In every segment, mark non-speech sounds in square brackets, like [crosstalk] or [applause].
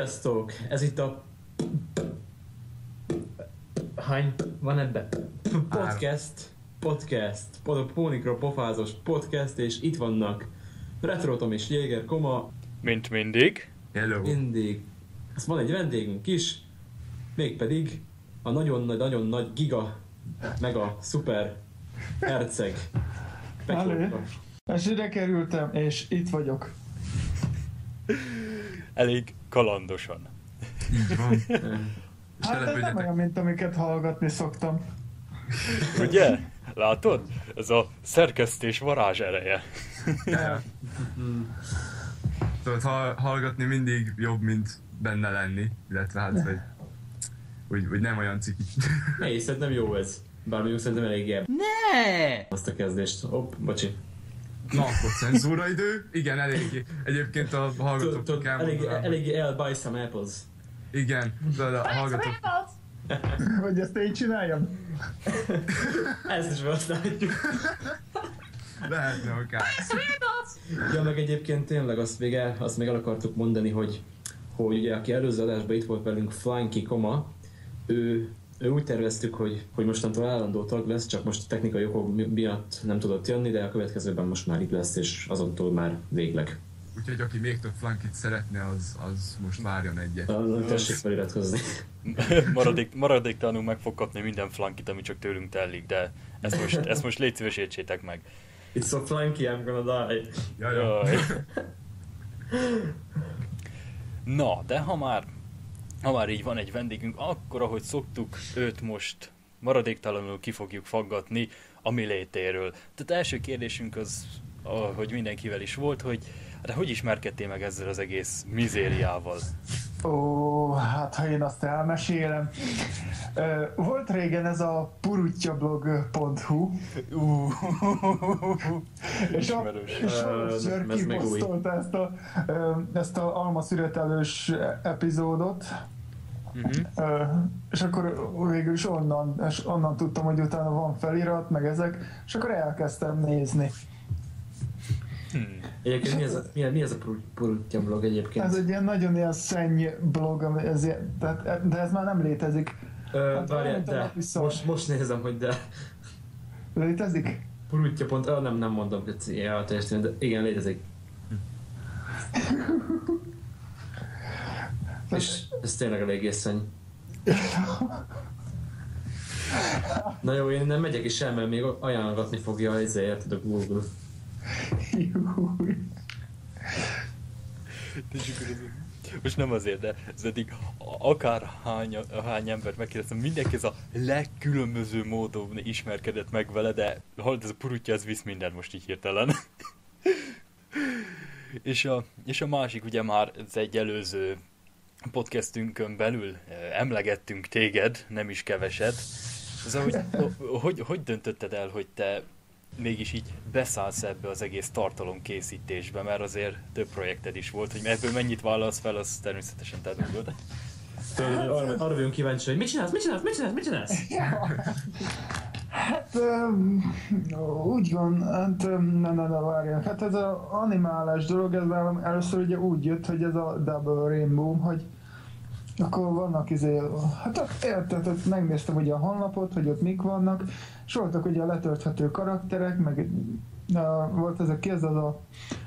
Sziasztok! Ez itt a... Hány van ebbe? Podcast. Podcast. Pod- Pónikra pofázos podcast, és itt vannak Retrotom és Jéger Koma, Mint mindig. Hello. mindig. Azt van egy vendégünk is, mégpedig a nagyon nagy, nagyon nagy giga, mega, szuper herceg. Hello. Petyóka. És ide kerültem, és itt vagyok. Elég kalandosan. Így van. Hát ez nem olyan, mint amiket hallgatni szoktam. Ugye? Látod? Ez a szerkesztés varázs ereje. Tudod, ha, hallgatni mindig jobb, mint benne lenni, illetve hát, hogy, hogy, hogy nem olyan ciki. Ne hiszed, nem jó ez. Bár mondjuk szerintem elég ilyen. Ne! Azt a kezdést. Hopp, bocsi. Na, akkor cenzúra idő? Igen, eléggé. Egyébként a hallgatók elég, elég el buy some apples. Igen, tudod, a hallgatók... Hogy [laughs] ezt én csináljam? [laughs] Ezt is használhatjuk. Lehetne akár. Ja, meg egyébként tényleg azt még el, azt még el akartuk mondani, hogy, hogy ugye aki előző adásban itt volt velünk, Flanky Koma, ő úgy terveztük, hogy, hogy mostantól állandó tag lesz, csak most technikai okok mi- miatt nem tudott jönni, de a következőben most már itt lesz, és azontól már végleg. Úgyhogy aki még több flankit szeretne, az, az most várjon egyet. Ah, Tessék feliratkozni. [laughs] Maradék, maradéktalanul meg fog kapni minden flankit, ami csak tőlünk telik, de ezt most, ezt most légy szíves értsétek meg. It's so flanky, I'm gonna die. Ja, ja. Jaj. Na, de ha már, ha már így van egy vendégünk, akkor ahogy szoktuk, őt most maradéktalanul ki fogjuk faggatni a mi létéről. Tehát első kérdésünk az, hogy mindenkivel is volt, hogy de hogy ismerkedtél meg ezzel az egész mizériával? Ó, hát ha én azt elmesélem. Volt régen ez a purutyablog.hu, Uh, és, a, új. kiposztolta ezt a, ezt a alma születelős epizódot, Uh-huh. És akkor végül is onnan, és onnan tudtam, hogy utána van felirat, meg ezek, és akkor elkezdtem nézni. Hmm. Egyébként mi ez a, mi, mi ez a Purutya blog egyébként? Ez egy ilyen nagyon ilyen szenny blog, ez, ilyen- tehát, de ez már nem létezik. Ö, hát várjál, a de most, most nézem, hogy de Létezik? Purutya pont, ah, nem, nem mondom, hogy ja, teljesen, de igen, létezik. [laughs] És ez tényleg elég észeny. [laughs] Na jó, én nem megyek is el, mert még ajánlgatni fogja ezzel, érted a Google. Most nem azért, de ez eddig akár hány, embert megkérdeztem, mindenki ez a legkülönböző módon ismerkedett meg vele, de hallod, ez a purutya, ez visz minden most így hirtelen. [laughs] és, a, és a másik, ugye már ez egy előző podcastünkön belül eh, emlegettünk téged, nem is keveset. Ez hogy, [laughs] hogy, hogy döntötted el, hogy te mégis így beszállsz ebbe az egész tartalomkészítésbe, mert azért több projekted is volt, hogy ebből mennyit válasz fel, az természetesen te dolgod. Tudod, arra, arra vagyunk kíváncsi, hogy mit csinálsz, mit csinálsz, mit csinálsz, mit csinálsz? Hát úgy van, hát ne, ne, ne várjak. Hát ez az animálás dolog, ez először ugye úgy jött, hogy ez a Double Rainbow, hogy akkor vannak izé, hát érted, ott megnéztem ugye a honlapot, hogy ott mik vannak, és voltak ugye a letölthető karakterek, meg na, volt ez a kéz, az a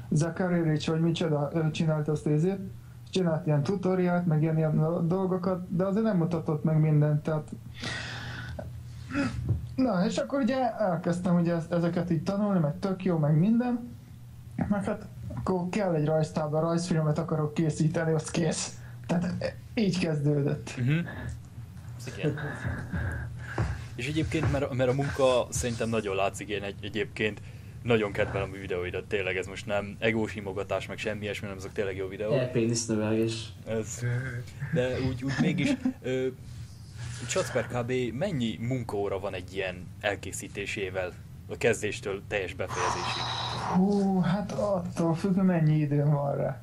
Zachary Rich, vagy micsoda, ő csinált azt ezért, csinált ilyen tutoriát, meg ilyen, ilyen dolgokat, de azért nem mutatott meg mindent, tehát Na, és akkor ugye elkezdtem ugye ezt- ezeket így tanulni, meg tök jó, meg minden. Meg hát akkor kell egy rajztábla, rajzfilmet akarok készíteni, az kész. Tehát így kezdődött. Uh-huh. Igen. És egyébként, mert, mert a munka szerintem nagyon látszik, én egy, egyébként nagyon kedvelem a videóidat, tényleg ez most nem egós imogatás, meg semmi ilyesmi, hanem azok tényleg jó videók. E-pénisz növelgés. Ez, de úgy, úgy mégis, ö, Csacper kb. mennyi munkaóra van egy ilyen elkészítésével, a kezdéstől teljes befejezésig? Hú, hát attól függ, hogy mennyi időm van rá.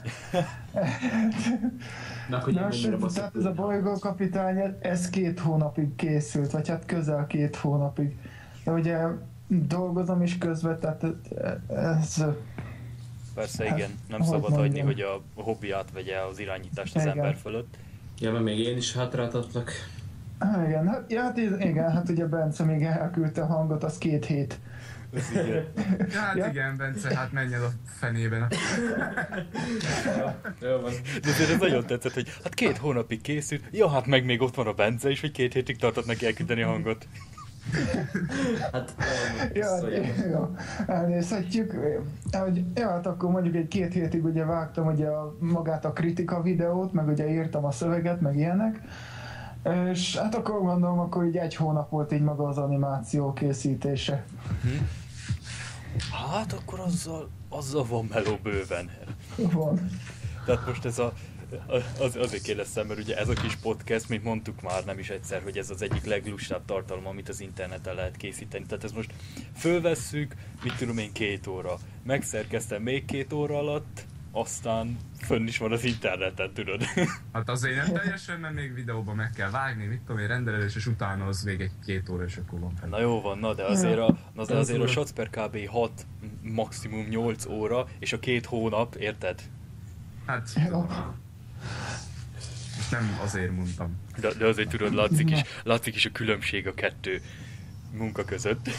Meg hogy én Nos, mennyire tehát ez a bolygókapitány, ez két hónapig készült, vagy hát közel két hónapig. De ugye dolgozom is közben, tehát ez persze, Hát, igen. Nem szabad hagyni, mondjam. hogy a hobbi átvegye az irányítást az Igen. ember fölött. Ja, mert még én is hátráltatlak. Ah, Igen, hát, ja, hát igen, hát ugye Bence még elküldte a hangot, az két hét. Ja, hát Ja. igen, Bence, hát menj el a fenében. [laughs] Jó van. De ez nagyon tetszett, hogy hát két hónapig készült, ja hát meg még ott van a Bence is, hogy két hétig tartott neki elküldeni a hangot. Hát, Ja, szóval, jó, elnézhetjük. Hogy, ja, hát akkor mondjuk egy két hétig ugye vágtam ugye a, magát a kritika videót, meg ugye írtam a szöveget, meg ilyenek. És hát akkor gondolom, akkor így egy hónap volt így maga az animáció készítése. Hát akkor azzal, azzal van meló bőven. Van. Tehát most ez a, az, azért kérdeztem, mert ugye ez a kis podcast, mint mondtuk már nem is egyszer, hogy ez az egyik leglustább tartalom, amit az interneten lehet készíteni. Tehát ez most fölvesszük, mit tudom én, két óra. Megszerkeztem még két óra alatt, aztán fönn is van az interneten, tudod. [laughs] Hát azért nem teljesen, mert még videóban meg kell vágni, mit tudom én, rendelés, és utána az még egy két óra, és akkor van fel. Na jó van, na de azért a, na de Az azért a shots per kb. 6, maximum 8 óra, és a két hónap, érted? Hát, most nem azért mondtam. De, de azért tudod, látszik is, látszik is a különbség a kettő munka között.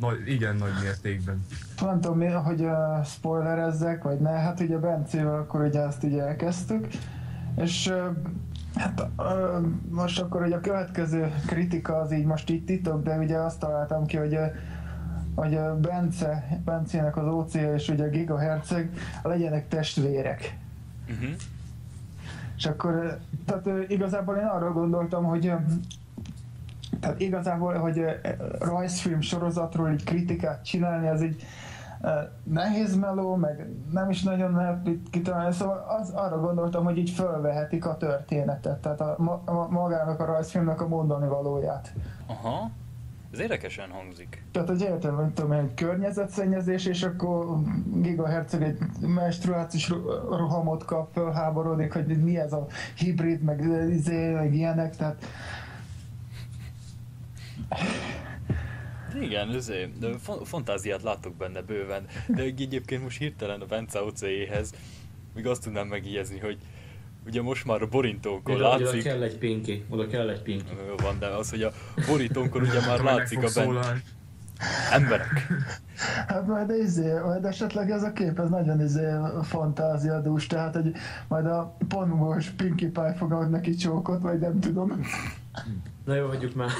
Nagy, igen, nagy mértékben. Nem tudom, hogy uh, spoilerezzek, vagy ne, hát ugye Bencével akkor ugye ezt ugye elkezdtük, és uh, hát most akkor ugye a következő kritika az így most itt titok, de ugye azt találtam ki, hogy hogy uh, Bence, Bencének az OC és ugye a Gigaherceg legyenek testvérek. Uh-huh. És akkor, tehát igazából én arra gondoltam, hogy tehát igazából, hogy rajzfilm sorozatról így kritikát csinálni, az így ö, nehéz meló, meg nem is nagyon lehet itt kitalálni, szóval az, arra gondoltam, hogy így fölvehetik a történetet, tehát a, a, magának a rajzfilmnek a mondani valóját. Aha. Ez érdekesen hangzik. Tehát, hogy értem, hogy tudom, egy környezetszennyezés, és akkor gigaherceg egy menstruációs ro- rohamot kap, fölháborodik, hogy mi ez a hibrid, meg, izé, meg ilyenek, tehát Igen, ezért, de fa- fantáziát látok benne bőven, de egyébként most hirtelen a Bence OC-hez még azt tudnám megijezni, hogy ugye most már a borítónkon Oda, oda látszik, kell egy pinki, oda kell egy pinki. Jó van, de az, hogy a borítónkon ugye már [laughs] látszik a szólalni. emberek. Hát majd izé, majd esetleg ez a kép, ez nagyon izé fantáziadús, tehát hogy majd a pontból Pinkie Pie fog neki csókot, vagy nem tudom. Na jó, hagyjuk már.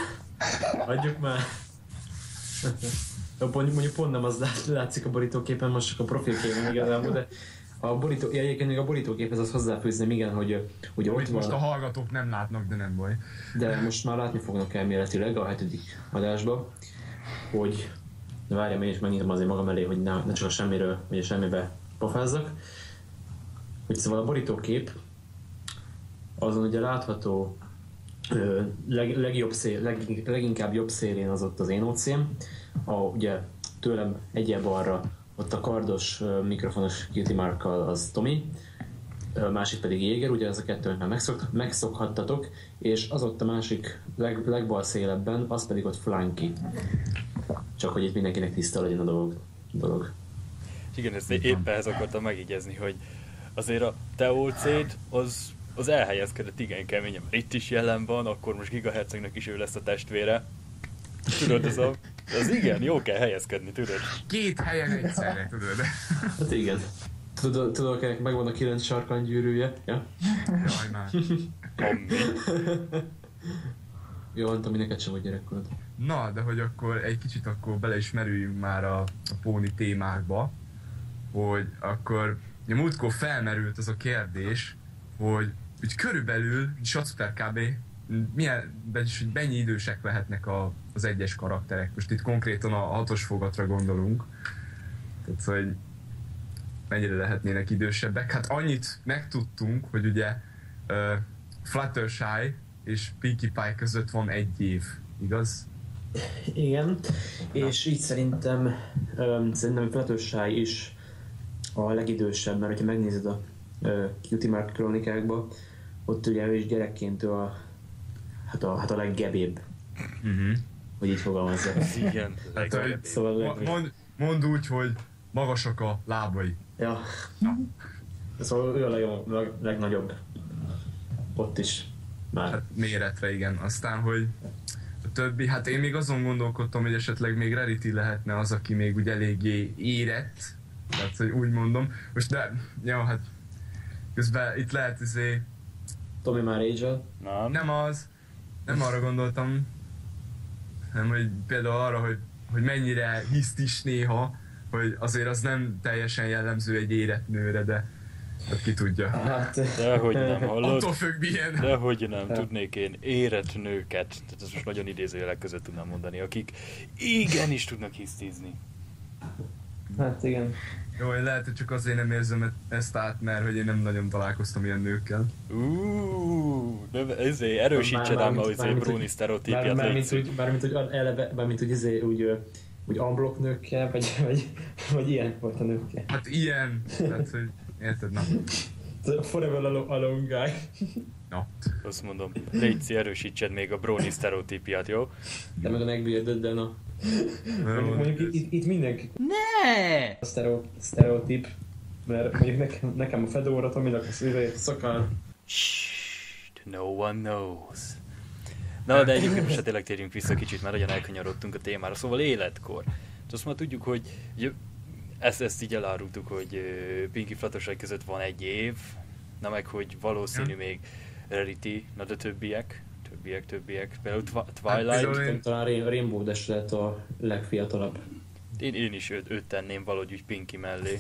Hagyjuk már. Mondjuk, mondjuk pont nem az lát- látszik a borítóképen, most csak a profilképen igazából, de a borító, ja, egyébként még a borítóképhez az hozzáfűzném, igen, hogy ugye ott Amit most a van, hallgatók nem látnak, de nem baj. de most már látni fognak elméletileg a hetedik adásban, hogy de várjam, én is megnyitom azért magam elé, hogy ne, ne csak a semmiről, vagy a semmibe pofázzak. Hogy szóval a borítókép, azon ugye látható leg, legjobb szél, leg, leginkább jobb szélén az ott az én ócém, a, ugye tőlem egyéb balra ott a kardos mikrofonos cutie markkal az Tomi, másik pedig Jéger, ugye ez a kettőt már megszok, megszokhattatok, és az ott a másik leg, legbal szélebben, az pedig ott Flanky. Csak hogy itt mindenkinek tiszta legyen a dolog. dolog. Igen, ezt éppen ehhez akartam megígézni, hogy azért a te OC-d az, az elhelyezkedett igen keményen, mert itt is jelen van, akkor most Gigahercegnek is ő lesz a testvére. Tudod, ez a, az igen, jó kell helyezkedni, tudod? Két helyen egyszerre, tudod. Hát igen. Tudod, tudod akinek megvan a kilenc sarkangyűrűje? Ja? Jaj már. Jó, Antomi, neked sem volt gyerekkorod. Na, de hogy akkor egy kicsit akkor bele is merüljünk már a, a póni témákba, hogy akkor ugye múltkor felmerült az a kérdés, hogy úgy körülbelül, Shots per kb. milyen, vagyis, hogy mennyi idősek lehetnek a, az egyes karakterek. Most itt konkrétan a hatos fogatra gondolunk. Tehát, hogy mennyire lehetnének idősebbek. Hát annyit megtudtunk, hogy ugye uh, Fluttershy és Pinkie Pie között van egy év, igaz? Igen, és így szerintem, um, szerintem Flatossáj is a legidősebb, mert ha megnézed a Cutie Mark kronikákba, ott ugye ő is gyerekként ő a, hát a, hát a leggebébb, Uh-huh. hogy így fogalmazzak. Igen, [laughs] Hát, hogy Szóval mo- leg- mond, mond úgy, hogy magasak a lábai. Ja. Na. Szóval ő a legjobb, leg, legnagyobb. Ott is. Már. Hát méretre igen. Aztán, hogy a többi, hát én még azon gondolkodtam, hogy esetleg még Rarity lehetne az, aki még úgy eléggé érett. Tehát, hogy úgy mondom. Most de, jó, hát közben itt lehet izé, Tommy már age Nem? nem az, nem arra gondoltam, hanem hogy például arra, hogy, hogy mennyire hiszt is néha, hogy azért az nem teljesen jellemző egy érett nőre, de hát ki tudja. Hát, Dehogy nem, hallod? Attól függ milyen. Dehogy nem, tudnék én érett nőket, tehát ezt most nagyon idézőjelek között tudnám mondani, akik igenis tudnak hisztizni. hát igen. Jó, én lehet, hogy csak azért nem érzem ezt át, mert hogy én nem nagyon találkoztam ilyen nőkkel. Uuuuh, de ezért erősítsed ám a mármint- izé Bruni sztereotípiát. Bár, bármint, hogy, bármint, hogy eleve, bármint, hogy izé úgy, úgy unblock nőkkel, vagy, vagy, vagy ilyen volt a nőkkel. Hát ilyen, tehát hogy érted, na. Forever alone, guy. na. Azt mondom, légy erősítsed még a Brony sztereotípiát, jó? De meg a megbearded, de na. Mondjuk, itt, itt mindenki Ne! a sztereo, sztereotíp, mert mondjuk nekem, nekem a fedóra, Tominak a szakál. No one knows. Na, de egyébként most hát tényleg térjünk vissza kicsit, mert nagyon elkanyarodtunk a témára. Szóval életkor. Azt már tudjuk, hogy ezt, ezt így elárultuk, hogy Pinky Fluttershy között van egy év, na meg, hogy valószínű még Rarity, na de többiek, többiek, többiek. Például Hát Twilight, például- Én talán Rain- Rainbow Dash lehet a legfiatalabb. én, én is őt, őt tenném valahogy úgy Pinky mellé.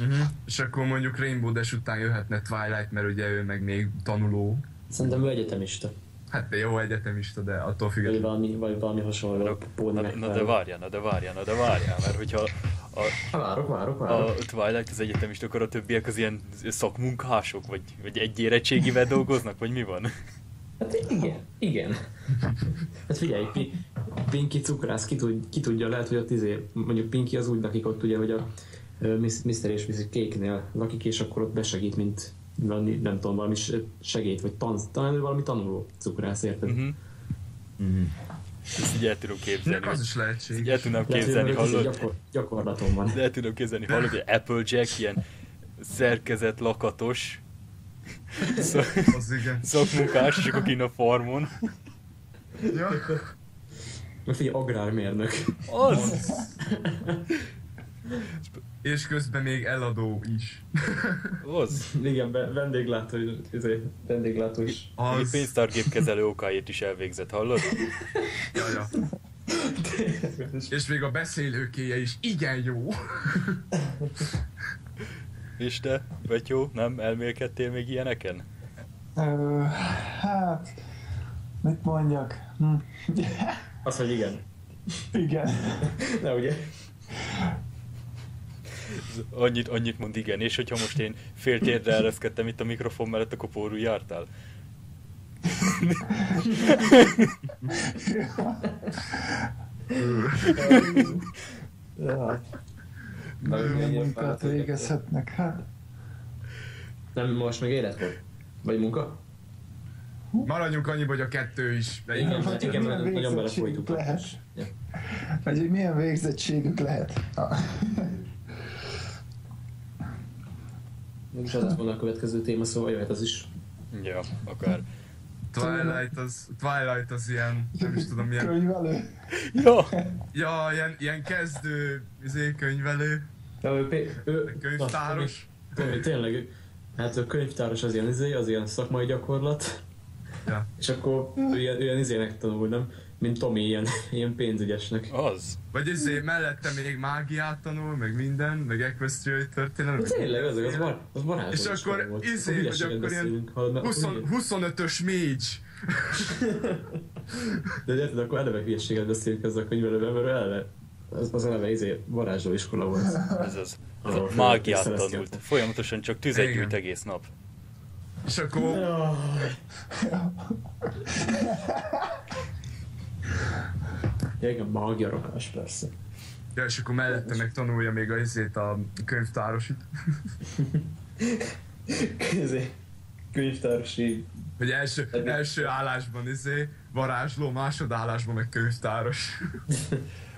uh-huh. És akkor mondjuk Rainbow Dash után jöhetne Twilight, mert ugye ő meg még tanuló. Szerintem ő egyetemista. Hát jó egyetemista, de attól Vagy függetlenül. valami, vagy valami hasonló. Póni Na, na de megfelelő. várjál, na de várjál, na de várjál, mert hogyha a, Hát Várok, várok, a várok. Twilight az egyetemista, akkor a többiek az ilyen szakmunkások, vagy, vagy egy érettségivel dolgoznak, vagy mi van? Hát igen, igen. Hát figyelj, Pi- Pinky cukrász, ki, tud, ki tudja, lehet, hogy ott izé, mondjuk Pinky az úgy lakik ott ugye, hogy a Mr. és Mrs. Cake-nél lakik, és akkor ott besegít, mint valami, nem tudom, valami se- segéd, vagy tan, talán valami tanuló cukrász, érted? Uh-huh. Mm. Ezt így el tudom képzelni. Az is lehetséges. Így el hogy képzelni, hallod? Gyakor, gyakorlaton van. El tudom képzelni, hallod, hogy Applejack ilyen szerkezet lakatos szak- Az igen. szakmunkás, csak a farmon. Ja. Meg figyelj, agrármérnök. Az! És közben még eladó is. Az! Igen, vendéglátó, izé, vendéglátó is. Egy Az... pénztárgépkezelő okáért is elvégzett, hallod? Ja, ja. És még a beszélőkéje is igen jó. És te, Betyó, nem elmélkedtél még ilyeneken? Ö, hát, mit mondjak? Hm. Az, hogy igen. Igen. De ugye? Annyit, annyit mond igen, és hogyha most én fél térdre ereszkedtem itt a mikrofon mellett, akkor pórul jártál? [laughs] Ja. Nagyon munkát végezhetnek. Hát, Nem, most meg életkor? Vagy munka? Maradjunk annyi, hogy a kettő is. De Igen, igen. vagy igen, milyen nagyon végzettségük belefolytuk. lehet. Ja. Vagy hogy milyen végzettségük lehet. Ah. Mégis az lett volna a következő téma, szóval jöhet az is. Ja, akár. Twilight az, Twilight az ilyen, nem is tudom, milyen, Könyvelő. Ja! ja, ilyen, ilyen kezdő izé, könyvelő, Ja, ő, ő, könyvtáros. Tomi, tényleg, hát a könyvtáros az ilyen, izé, az ilyen szakmai gyakorlat, Ja. és akkor ő ilyen, ilyen izének tanul, nem? Mint Tomi, ilyen, ilyen pénzügyesnek. Az. Vagy izé, mellette még mágiát tanul, meg minden, meg equestriai történelem. Tényleg, az, az, bar, az barátod És akkor izé, hogy akkor ilyen beszélünk, hallod, mert 20, akkor 25-ös mage. De érted, akkor eleve hülyeséget beszélünk ezzel a könyvelővel, mert eleve, az, az eleve izé varázsló iskola volt. [laughs] Ez az. Ez a mágiát tanult. Folyamatosan csak tüzet Igen. gyűjt egész nap. És akkor [laughs] Ja, igen, mágia rakás, persze. Ja, és akkor mellette meg tanulja még a izét a könyvtárosit. Izé, könyvtársi Hogy első, első állásban izé, varázsló, másodállásban meg könyvtáros.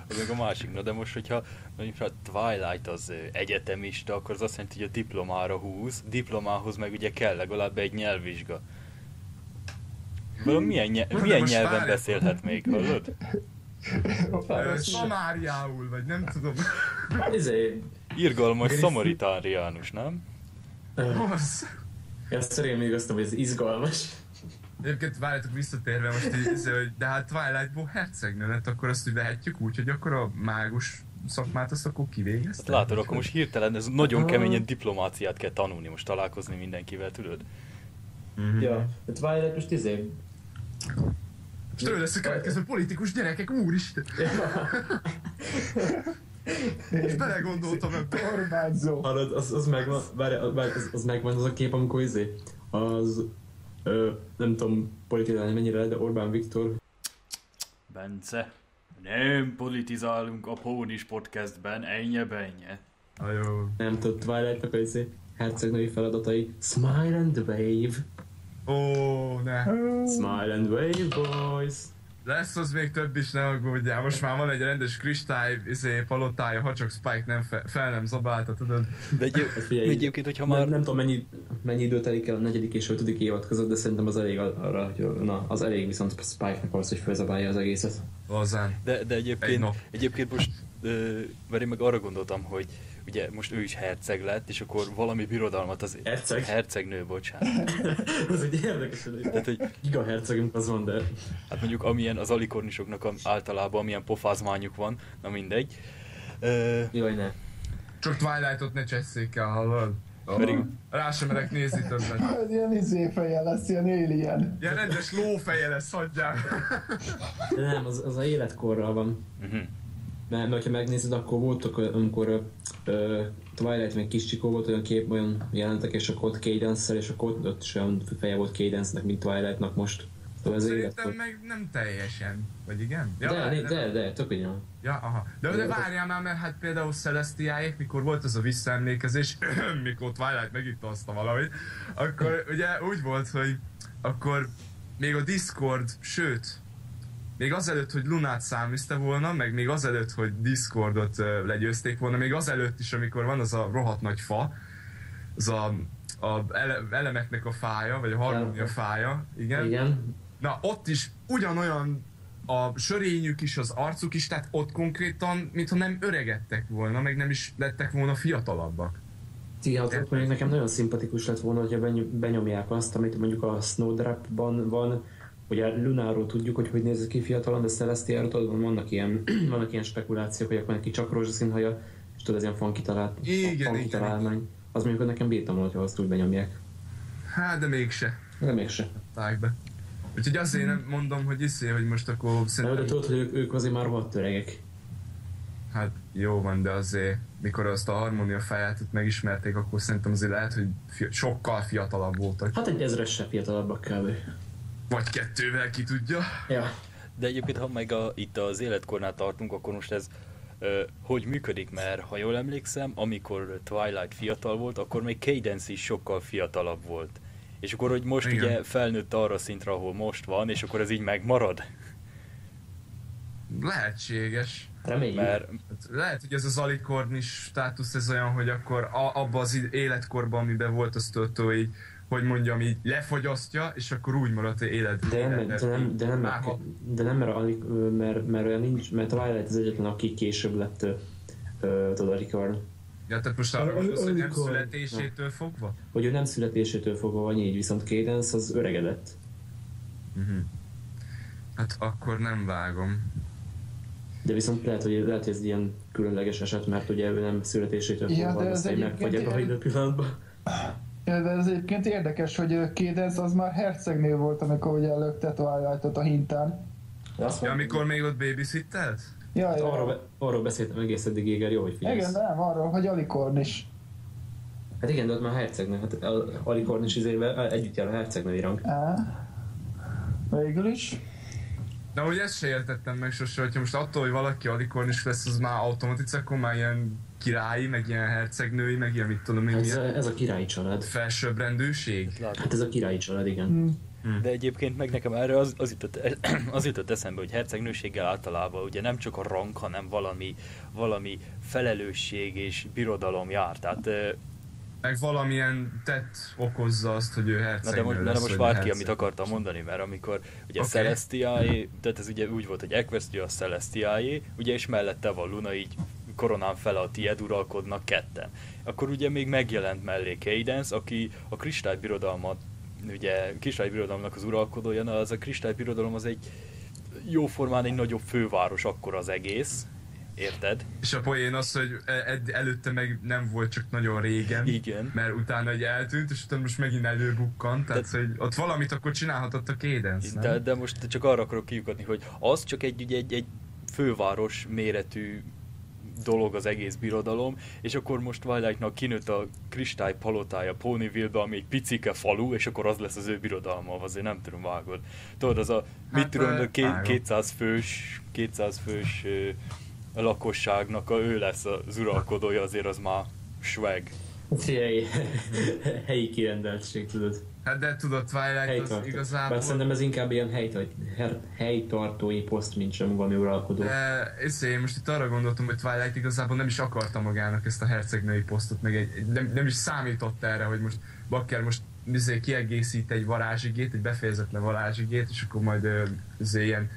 Ez meg a másik. Na de most, hogyha mondjuk a Twilight az egyetemista, akkor az azt jelenti, hogy a diplomára húz, diplomához meg ugye kell legalább egy nyelvvizsga. Valami milyen, nye- Na, de milyen nyelven beszélhet még, hallod? Ö, Szamáriául, vagy nem tudom. Izé, Irgalmas szamaritáriánus, nem? Az. ezt szerint még azt hogy ez izgalmas. Egyébként várjátok visszatérve most így, izé, hogy de hát Twilightból hercegnő lett, akkor azt úgy vehetjük úgy, hogy akkor a mágus szakmát azt akkor Hát kivégezte. látod, akkor most hirtelen ez nagyon keményen diplomáciát kell tanulni, most találkozni mindenkivel, tudod? Mhm. Ja, a Twilight most izé... Most ő lesz a következő politikus gyerekek, úristen! És belegondoltam ebbe. Kormányzó. Hallod, az, az megvan, várj, várj, az, az megvan az a kép, amikor izé, az, ö, nem tudom politizálni mennyire, de Orbán Viktor Bence, nem politizálunk a Pónis podcastben, ennyi benye. Na jó. nem tudott Twilightnak a izé, hercegnői feladatai. Smile and wave, Ó, ne. smile and wave, boys. Lesz az még több is, ne aggódjál. Most már van egy rendes kristály izé, palotája, ha csak Spike nem fe, fel nem zabálta, tudod. De egy, figyelj, egyébként, hogyha nem, már... nem tudom mennyi, mennyi idő telik el a negyedik és ötödik évad között, de szerintem az elég arra, hogy na, az elég viszont Spike-nak ahhoz, hogy felzabálja az egészet. Lazán. De, de Egy egyébként, nap. egyébként most, ö, mert én meg arra gondoltam, hogy ugye most ő is herceg lett, és akkor valami birodalmat az... Herceg? Hercegnő, bocsánat. [laughs] Ez egy érdekes, hogy Tehát, hogy gigahercegünk az van, de hát mondjuk amilyen az alikornisoknak általában amilyen pofázmányuk van, na mindegy. Ö, jaj ne. Csak Twilightot ne csesszék el, hallod? Pedig- Rá sem merek nézni többet. [laughs] Ez ilyen izé feje lesz, ilyen alien. Ilyen rendes lófeje lesz, hagyjál. Nem, az, az a életkorral van. uh-huh. Mert, mert ha megnézed, akkor voltak, amikor ö, Twilight meg kis Csikó volt, olyan kép, olyan jelentek, és akkor ott cadence és akkor ott, ott is olyan feje volt cadence mint Twilightnak most. Szóval ez Szerintem életkor. meg nem teljesen. Vagy igen? De, várj, de, de, de, tök ugyan. Ja, aha. De, de várjál már, mert hát például Celestiáék, mikor volt az a visszaemlékezés, [clears throat] mikor Twilight megitta azt a valamit, akkor ugye úgy volt, hogy akkor még a Discord, sőt, még azelőtt, hogy Lunát száműzte volna, meg még azelőtt, hogy Discordot legyőzték volna, még azelőtt is, amikor van az a rohadt nagy fa, az a, a ele, elemeknek a fája, vagy a harmónia fája, igen. Igen. Na, ott is ugyanolyan a sörényük is, az arcuk is, tehát ott konkrétan, mintha nem öregedtek volna, meg nem is lettek volna fiatalabbak. Igen, ott mondjuk nekem nagyon szimpatikus lett volna, hogyha beny- benyomják azt, amit mondjuk a Snowdrop-ban van, Ugye Lunáról tudjuk, hogy hogy néz ki fiatalon, de Celestiáról tudod, vannak ilyen, [clears throat] vannak ilyen spekulációk, hogy akkor neki csak rózsaszín haja, és tudod, ez ilyen funky, talált, Igen, funky igen, találmány. Az mondjuk, hogy nekem bírtam volna, hogyha azt úgy benyomják. Hát, de mégse. De mégse. Tág be. Úgyhogy azért nem mondom, hogy iszé, hogy most akkor De, de szerintem... tudod, hogy ők, ők azért már rohadt öregek. Hát jó van, de azért, mikor azt a harmónia fejátot megismerték, akkor szerintem azért lehet, hogy fi- sokkal fiatalabb voltak. Hát egy ezressel fiatalabbak kb. Vagy kettővel, ki tudja. Ja. De egyébként, ha meg a, itt az életkornál tartunk, akkor most ez ö, hogy működik, mert ha jól emlékszem, amikor Twilight fiatal volt, akkor még Cadence is sokkal fiatalabb volt. És akkor, hogy most Igen. ugye felnőtt arra szintre, ahol most van, és akkor ez így megmarad. Lehetséges. Reméljük. Mert Hát Lehet, hogy ez az alikornis státusz ez olyan, hogy akkor a, abba az életkorban, amiben volt az töltő, így, hogy mondjam így, lefogyasztja, és akkor úgy marad, hogy élet. De nem, életben de nem, de nem, mert, de nem mert, alig, mert, mert, nincs, mert Twilight az egyetlen, aki később lett, ö, tudod, Alicorn. Ja, tehát most arra gondolsz, hogy nem születésétől fogva? Hogy ő nem születésétől fogva van így, viszont Cadence az öregedett. Uh-huh. Hát akkor nem vágom. De viszont lehet, hogy, lehet, hogy ez ilyen különleges eset, mert ugye ő nem születésétől Ja, fogva de van, ez aztán egyébként megfagy ebbe a pillanatban. Ez egyébként érdekes, hogy Cadence az már hercegnő volt, amikor ugye lökte Twilightot a hintán. Ja, amikor még ott babysittelt? Ja, hát arról, be- arról beszéltem egész eddig Éger, jó, hogy figyelsz. Igen, nem, arról, hogy Alicorn is. Hát igen, de ott már hercegnő, hát a Alicorn is izével együtt jár a hercegnői rang. Végül is. De hogy ezt se értettem meg sose, hogyha most attól, hogy valaki alikornis lesz, az már automatikus, akkor már ilyen királyi, meg ilyen hercegnői, meg ilyen mit tudom én, Ez, a- ez a királyi család. felsőbbrendűség. látod, Hát ez a királyi család, igen. Hm. De egyébként meg nekem erre az, az, jutott, [clears throat] az jutott eszembe, hogy hercegnőséggel általában ugye nem csak a rang, hanem valami, valami felelősség és birodalom jár. Tehát, Meg valamilyen tett okozza azt, hogy ő na hercegnő de most, na de lesz, most várt ki, amit akartam mondani, mert amikor ugye okay. Celestiae, tehát ez ugye úgy volt, hogy Equestria Celestiae, ugye és mellette van Luna, így koronán fele a tied uralkodnak ketten. Akkor ugye még megjelent mellé Cadence, aki a kristálybirodalmat, ugye kristálybirodalomnak az uralkodója, na az a kristálybirodalom az egy jóformán egy nagyobb főváros akkor az egész, érted? És a poén az, hogy ed- előtte meg nem volt csak nagyon régen. Igen. Mert utána egy eltűnt, és utána most megint előbukkant, tehát De- hogy ott valamit akkor csinálhatott a Cadence, nem? De, de most csak arra akarok kiukadni, hogy az csak egy, ugye, egy, egy főváros méretű dolog az egész birodalom, és akkor most Twilight-nak kinőtt a kristály palotája Ponyville-be, ami egy picike falu, és akkor az lesz az ő birodalma, azért nem tudom, vágod. Tudod, az a, mit Hát, tudom, ö, a ké- vágom. 200 fős, 200 fős ö, lakosságnak a, ő lesz az uralkodója, azért az már swag. Helyi kirendeltség, tudod. Hát de tudod, Twilight az Helytartó. igazából... Bár szerintem ez inkább ilyen helytart, helytartói poszt, mint sem valami uralkodó. De, és én most itt arra gondoltam, hogy Twilight igazából nem is akarta magának ezt a hercegnői posztot, meg egy, nem, nem is számított erre, hogy most Bakker most izé kiegészít egy varázsigét, egy befejezetlen varázsigét, és akkor majd izé, ilyen,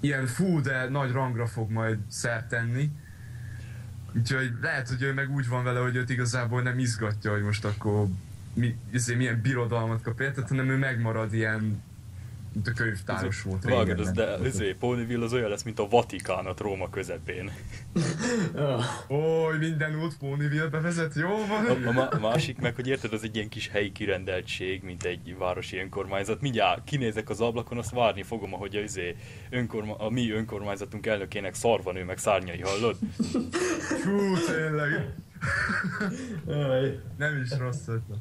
ilyen fú, de nagy rangra fog majd szert tenni. Úgyhogy lehet, hogy ő meg úgy van vele, hogy őt igazából nem izgatja, hogy most akkor mi, izé, milyen birodalmat kap érted, hanem ő megmarad ilyen, mint a könyvtáros volt. Vágod, az, de izé, Ponyville az olyan lesz, mint a Vatikánat Róma közepén. Ah, Ó, minden út Ponyville-be vezet, jó van? A, a, a másik meg, hogy érted, az egy ilyen kis helyi kirendeltség, mint egy városi önkormányzat. Mindjárt kinézek az ablakon, azt várni fogom, ahogy a, izé, önkorma, a mi önkormányzatunk elnökének szarva nő meg szárnyai, hallod? Hú, tényleg. Nem is rossz ötlet.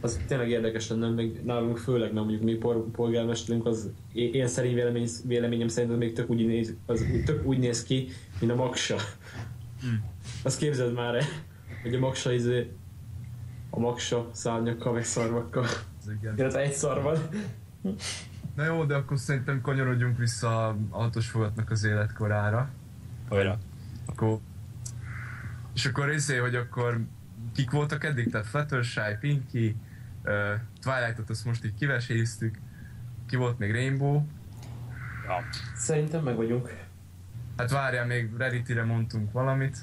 Az tényleg érdekes lenne, meg nálunk főleg, mert mondjuk mi polgármesterünk, az én szerint vélemény, véleményem szerint az még tök úgy, néz, az tök úgy néz ki, mint a Maksa. Azt képzeld már el, hogy a Maksa izé, a Maksa szárnyakkal, meg szarvakkal. Ez igen. Illetve egy szar van. Na jó, de akkor szerintem kanyarodjunk vissza a hatos fogatnak az életkorára. Hajrá. Akkor... És akkor részé, hogy akkor kik voltak eddig? Tehát Fluttershy, Pinky, uh, Twilight-ot azt most így kiveséztük. Ki volt még Rainbow? Ja. Szerintem meg vagyunk. Hát várjál, még Rarity-re mondtunk valamit.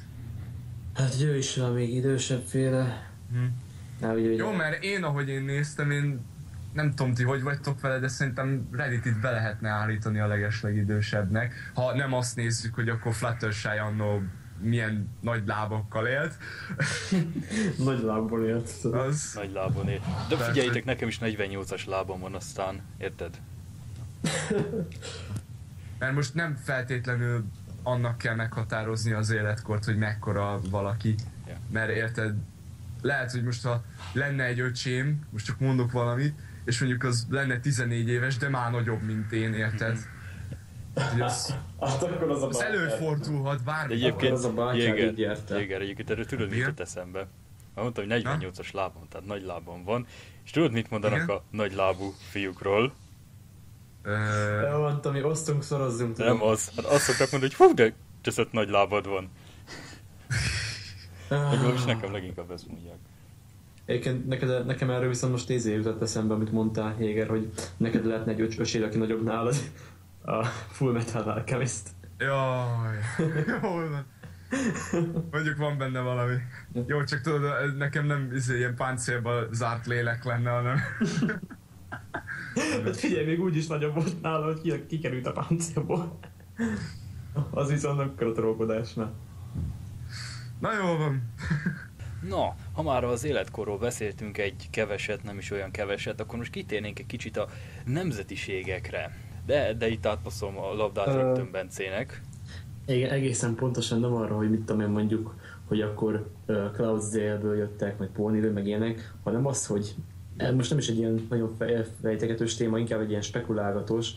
Hát hogy ő is van még idősebb féle. Hm. Na, ugye, ugye, Jó, mert én, ahogy én néztem, én nem tudom ti, hogy vagytok vele, de szerintem Reddit-it be lehetne állítani a legeslegidősebbnek. Ha nem azt nézzük, hogy akkor Fluttershy annó milyen nagy lábakkal élt, [laughs] Nagy lábból élt. az... Nagy lábon él. De figyeljétek, nekem is 48-as lábam van aztán, érted? [laughs] Mert most nem feltétlenül annak kell meghatározni az életkort, hogy mekkora valaki. Ja. Mert érted, lehet, hogy most ha lenne egy öcsém, most csak mondok valamit, és mondjuk az lenne 14 éves, de már nagyobb, mint én, érted? Hogy az, Hát akkor az a az előfordulhat De bármi. egyébként, az a bátyád Jéger, így járta. Jéger, egyébként erről tudod, mit jut eszembe? Ha mondtam, hogy 48-as lábam, tehát nagy lábam van, és tudod, mit mondanak Igen? a nagy lábú fiúkról? Ö, Elmondtam, mi osztunk, szorozzunk. tudom. Nem az, hát azt szokták mondani, hogy hú, de cseszett nagy lábad van. Ah. Legalábbis nekem leginkább ezt mondják. Egyébként neked, nekem erről viszont most tíz év jutott eszembe, amit mondtál, Héger, hogy neked lehetne egy öcs, öcséd, aki nagyobb nálad. A Full Metal Alchemist. Jaj, van. Mondjuk van benne valami. Jó, csak tudod, nekem nem izé, ilyen páncélba zárt lélek lenne, hanem... Hát figyelj, még úgy is nagyobb volt nála, hogy ki, kikerült a páncélból. Az viszont akkor a trollkodás, na. Na jó van. Na, ha már az életkorról beszéltünk egy keveset, nem is olyan keveset, akkor most kitérnénk egy kicsit a nemzetiségekre. De, de itt átpasszolom a labdát Ö. rögtön Bencének. Igen, egészen pontosan nem arra, hogy mit tudom én mondjuk, hogy akkor uh, Cloudsdale-ből jöttek, meg Ponyville, meg ilyenek, hanem az, hogy ez most nem is egy ilyen nagyon fej- fejtegetős téma, inkább egy ilyen spekulálgatós,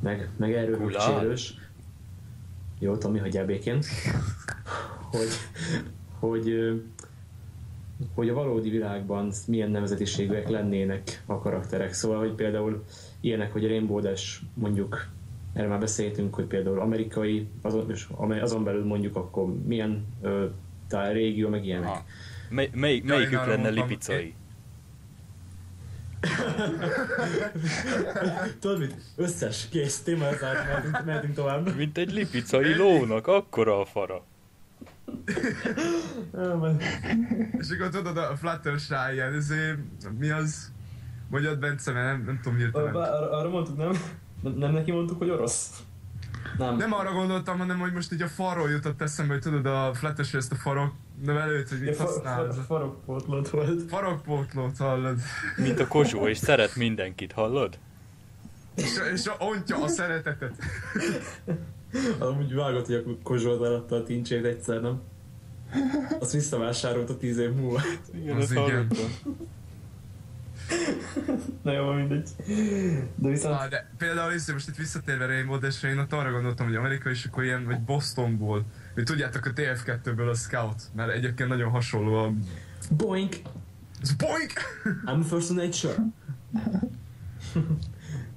meg, meg erről Kulál? csérős. Jó, Tomi, hagyjál békén. [laughs] hogy, hogy hogy a valódi világban milyen nemzetiségűek lennének a karakterek. Szóval, hogy például ilyenek, hogy a Rainbow Dash mondjuk erről már beszéltünk, hogy például amerikai, azon, azon belül mondjuk akkor milyen ö, táj, régió, meg ilyenek. Ha. Mely, mely, melyikük lenne lipicai? [laughs] Tudod mit? Összes, kész, téma lezárt, mehetünk, mehetünk tovább. Mint egy lipicai lónak, akkora a fara. [laughs] És akkor tudod, a Fluttershy ilyen, mi az? Mondjad Bence, mert nem, nem tudom hirtelen. Arra, arra mondtuk, nem? nem? Neki mondtuk, hogy orosz? Nem. Nem arra gondoltam, hanem hogy most így a farról jutott eszembe, hogy tudod a Fluttershy ezt a farok növelőt, hogy mit használ. Fa, farokpótlót volt. Farokpótlót hallod. Mint a kozsó, és szeret mindenkit, hallod? És, és ontja a szeretetet. Amúgy vágott, hogy a Kozsolt eladta a tincsét egyszer, nem? Azt visszavásárolta tíz év múlva. Igen, az igen. Na jó, mindegy. De viszont... Ah, de például is, most itt visszatérve Rainbow dash én ott arra gondoltam, hogy Amerika is akkor ilyen, vagy Bostonból, hogy tudjátok a TF2-ből a Scout, mert egyébként nagyon hasonló a... Boink! Ez boink! I'm first in nature.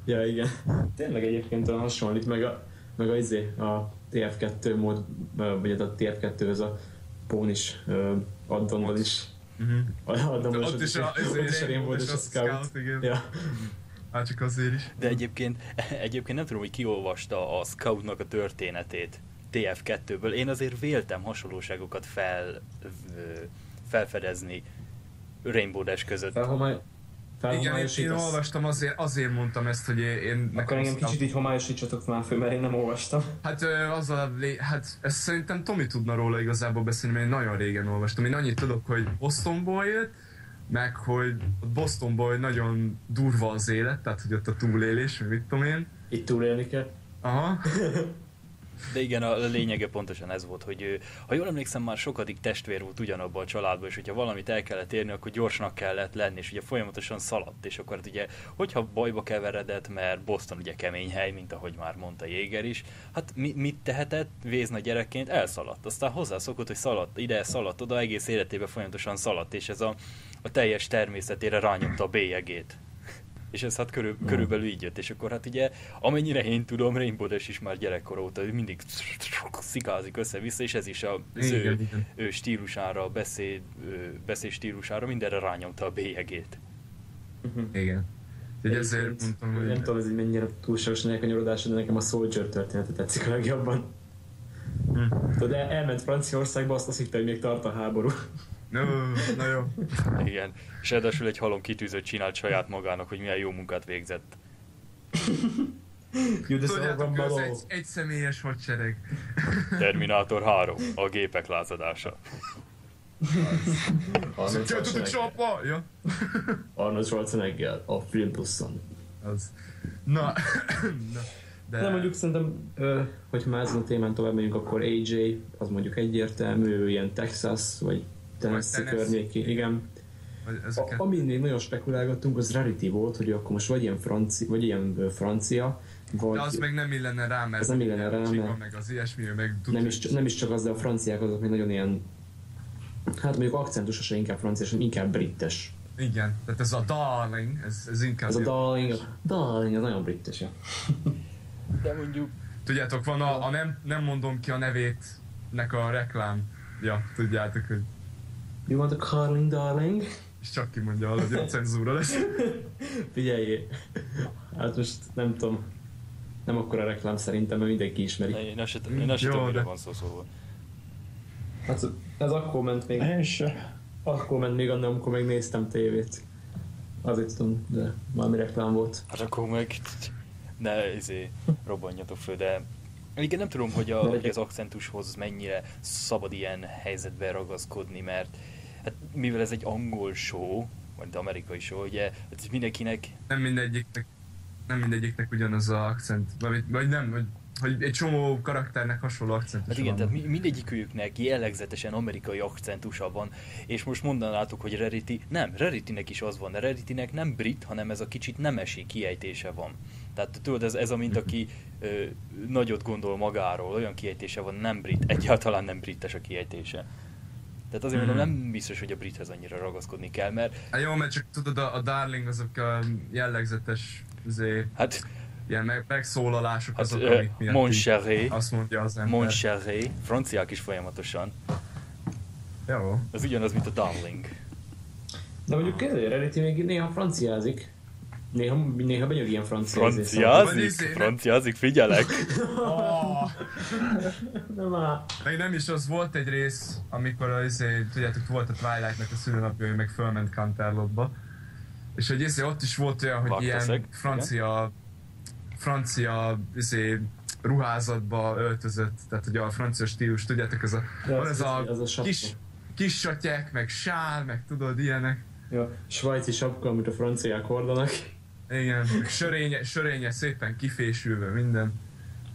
ja, igen. Tényleg egyébként olyan hasonlít, meg a, meg a, izé, a TF2 mód, vagy a TF2-höz a Pónis uh, Antonban is. Uh-huh. Ott is a, ott is a Rainbow és a Scout. igen. Ja. Hát csak azért is. De egyébként, [laughs] egyébként nem tudom, hogy kiolvasta a Scoutnak a történetét TF2-ből. Én azért véltem hasonlóságokat fel, felfedezni Rainbow Dash között. Felhomály, igen, én, én olvastam, azért, azért mondtam ezt, hogy én... Akkor engem kicsit így homályosítsatok már föl, mert én nem olvastam. Hát az a, hát ezt szerintem Tomi tudna róla igazából beszélni, mert én nagyon régen olvastam. Én annyit tudok, hogy Bostonból jött, meg hogy Bostonból nagyon durva az élet, tehát hogy ott a túlélés, mit tudom én. Itt túlélni kell. Aha. [laughs] De igen, a lényege pontosan ez volt, hogy ha jól emlékszem, már sokadik testvér volt ugyanabban a családban, és hogyha valamit el kellett érni, akkor gyorsnak kellett lenni, és ugye folyamatosan szaladt, és akkor hát ugye, hogyha bajba keveredett, mert Boston ugye kemény hely, mint ahogy már mondta Jéger is, hát mi, mit tehetett vézna gyerekként? Elszaladt. Aztán hozzászokott, hogy szaladt ide, szaladt oda, egész életében folyamatosan szaladt, és ez a, a teljes természetére rányomta a bélyegét. És ez hát körül, körülbelül így jött, és akkor hát ugye, amennyire én tudom, Rainbow Dash is már gyerekkor óta mindig szikázik össze-vissza, és ez is a, ő, ő stílusára, beszéd, beszéd stílusára mindenre rányomta a bélyegét. Igen. Úgyhogy ezért mondtam, hogy... Nem tudom, ez egy mennyire túlságos elkanyarodás, de nekem a Soldier története tetszik a legjobban. Hm. Tudod, elment Franciaországba, azt azt hitte, hogy még tart a háború. No, na jó. Igen. És ráadásul egy halom kitűzött csinált saját magának, hogy milyen jó munkát végzett. Tudjátok, ez egy, egy személyes hadsereg. Terminátor 3. A gépek lázadása. Arnold Schwarzenegger. Ja. Arnold Schwarzenegger a Film Pluszon. Az. Na. Na. De... Nem mondjuk szerintem, hogy már ezen a témán tovább megyünk, akkor AJ, az mondjuk egyértelmű, ilyen Texas, vagy Tennessee környéki, igen. A, amin még nagyon spekulálgattunk, az Rarity volt, hogy akkor most vagy ilyen, franci, vagy ilyen francia, vagy... De az meg nem illene rá, mert az nem illene rá, mert... meg az ilyesmi, meg nem is, nem is csak az, de a franciák azok még nagyon ilyen, hát mondjuk akcentusa se inkább francia, hanem inkább brittes. Igen, tehát ez a darling, ez, ez inkább... Ez a darling, a darling, ez nagyon brittes, ja. [laughs] De mondjuk... Tudjátok, van a, a nem, nem mondom ki a nevét nek a reklám. Ja, tudjátok, hogy You want a Carling darling? És csak kimondja, hogy a cenzúra lesz. [laughs] Figyelj, hát most nem tudom, nem akkora reklám szerintem, mert mindenki ismeri. Én azt sem tudom, mire van szó szóval. Hát ez akkor ment még. Én se. Akkor ment még annál, amikor még néztem tévét. Azért tudom, de valami reklám volt. Hát akkor meg ne izé, robbanjatok föl, de igen, nem tudom, hogy, a, hogy az akcentushoz mennyire szabad ilyen helyzetbe ragaszkodni, mert hát mivel ez egy angol show, vagy amerikai show, ugye, ez mindenkinek... Nem mindegyiknek, nem mindegyiknek ugyanaz az akcent, vagy, vagy nem, vagy hogy egy csomó karakternek hasonló akcentus hát igen, van. tehát mindegyiküknek jellegzetesen amerikai akcentusa van, és most mondanátok, hogy Rarity, nem, Raritynek is az van, de Raritynek nem brit, hanem ez a kicsit nemesi kiejtése van. Tehát tudod, ez, ez a mint aki ö, nagyot gondol magáról, olyan kiejtése van, nem brit, egyáltalán nem brites a kiejtése. Tehát azért mondom, nem biztos, hogy a brithez annyira ragaszkodni kell, mert Hát jó, mert csak tudod, a, a Darling azok a jellegzetes azért, hát, ilyen meg, megszólalások hát azok, amik miatt mon így chéri, azt mondja az ember. mon chéri, franciák is folyamatosan. Jó. Ez ugyanaz, mint a darling. De mondjuk kedvére, Rarity még néha franciázik. Néha, néha benyög ilyen franciázni. Franciázik, izé, franciázik, figyelek. Oh, [laughs] Nem már. meg nem is az volt egy rész, amikor az, izé, tudjátok, volt a Twilight-nek a szülőnapja, hogy meg fölment Canterlotba. És hogy izé, ott is volt olyan, hogy Vagtaszeg, ilyen francia, francia izé, ruházatba öltözött, tehát ugye a francia stílus, tudjátok, ez a, Ja, van az- ez a, az a kis, kis satyek, meg sál, meg tudod, ilyenek. Ja, svájci sapka, amit a franciák hordanak. Igen, sörénye, sörénye szépen kifésülve minden.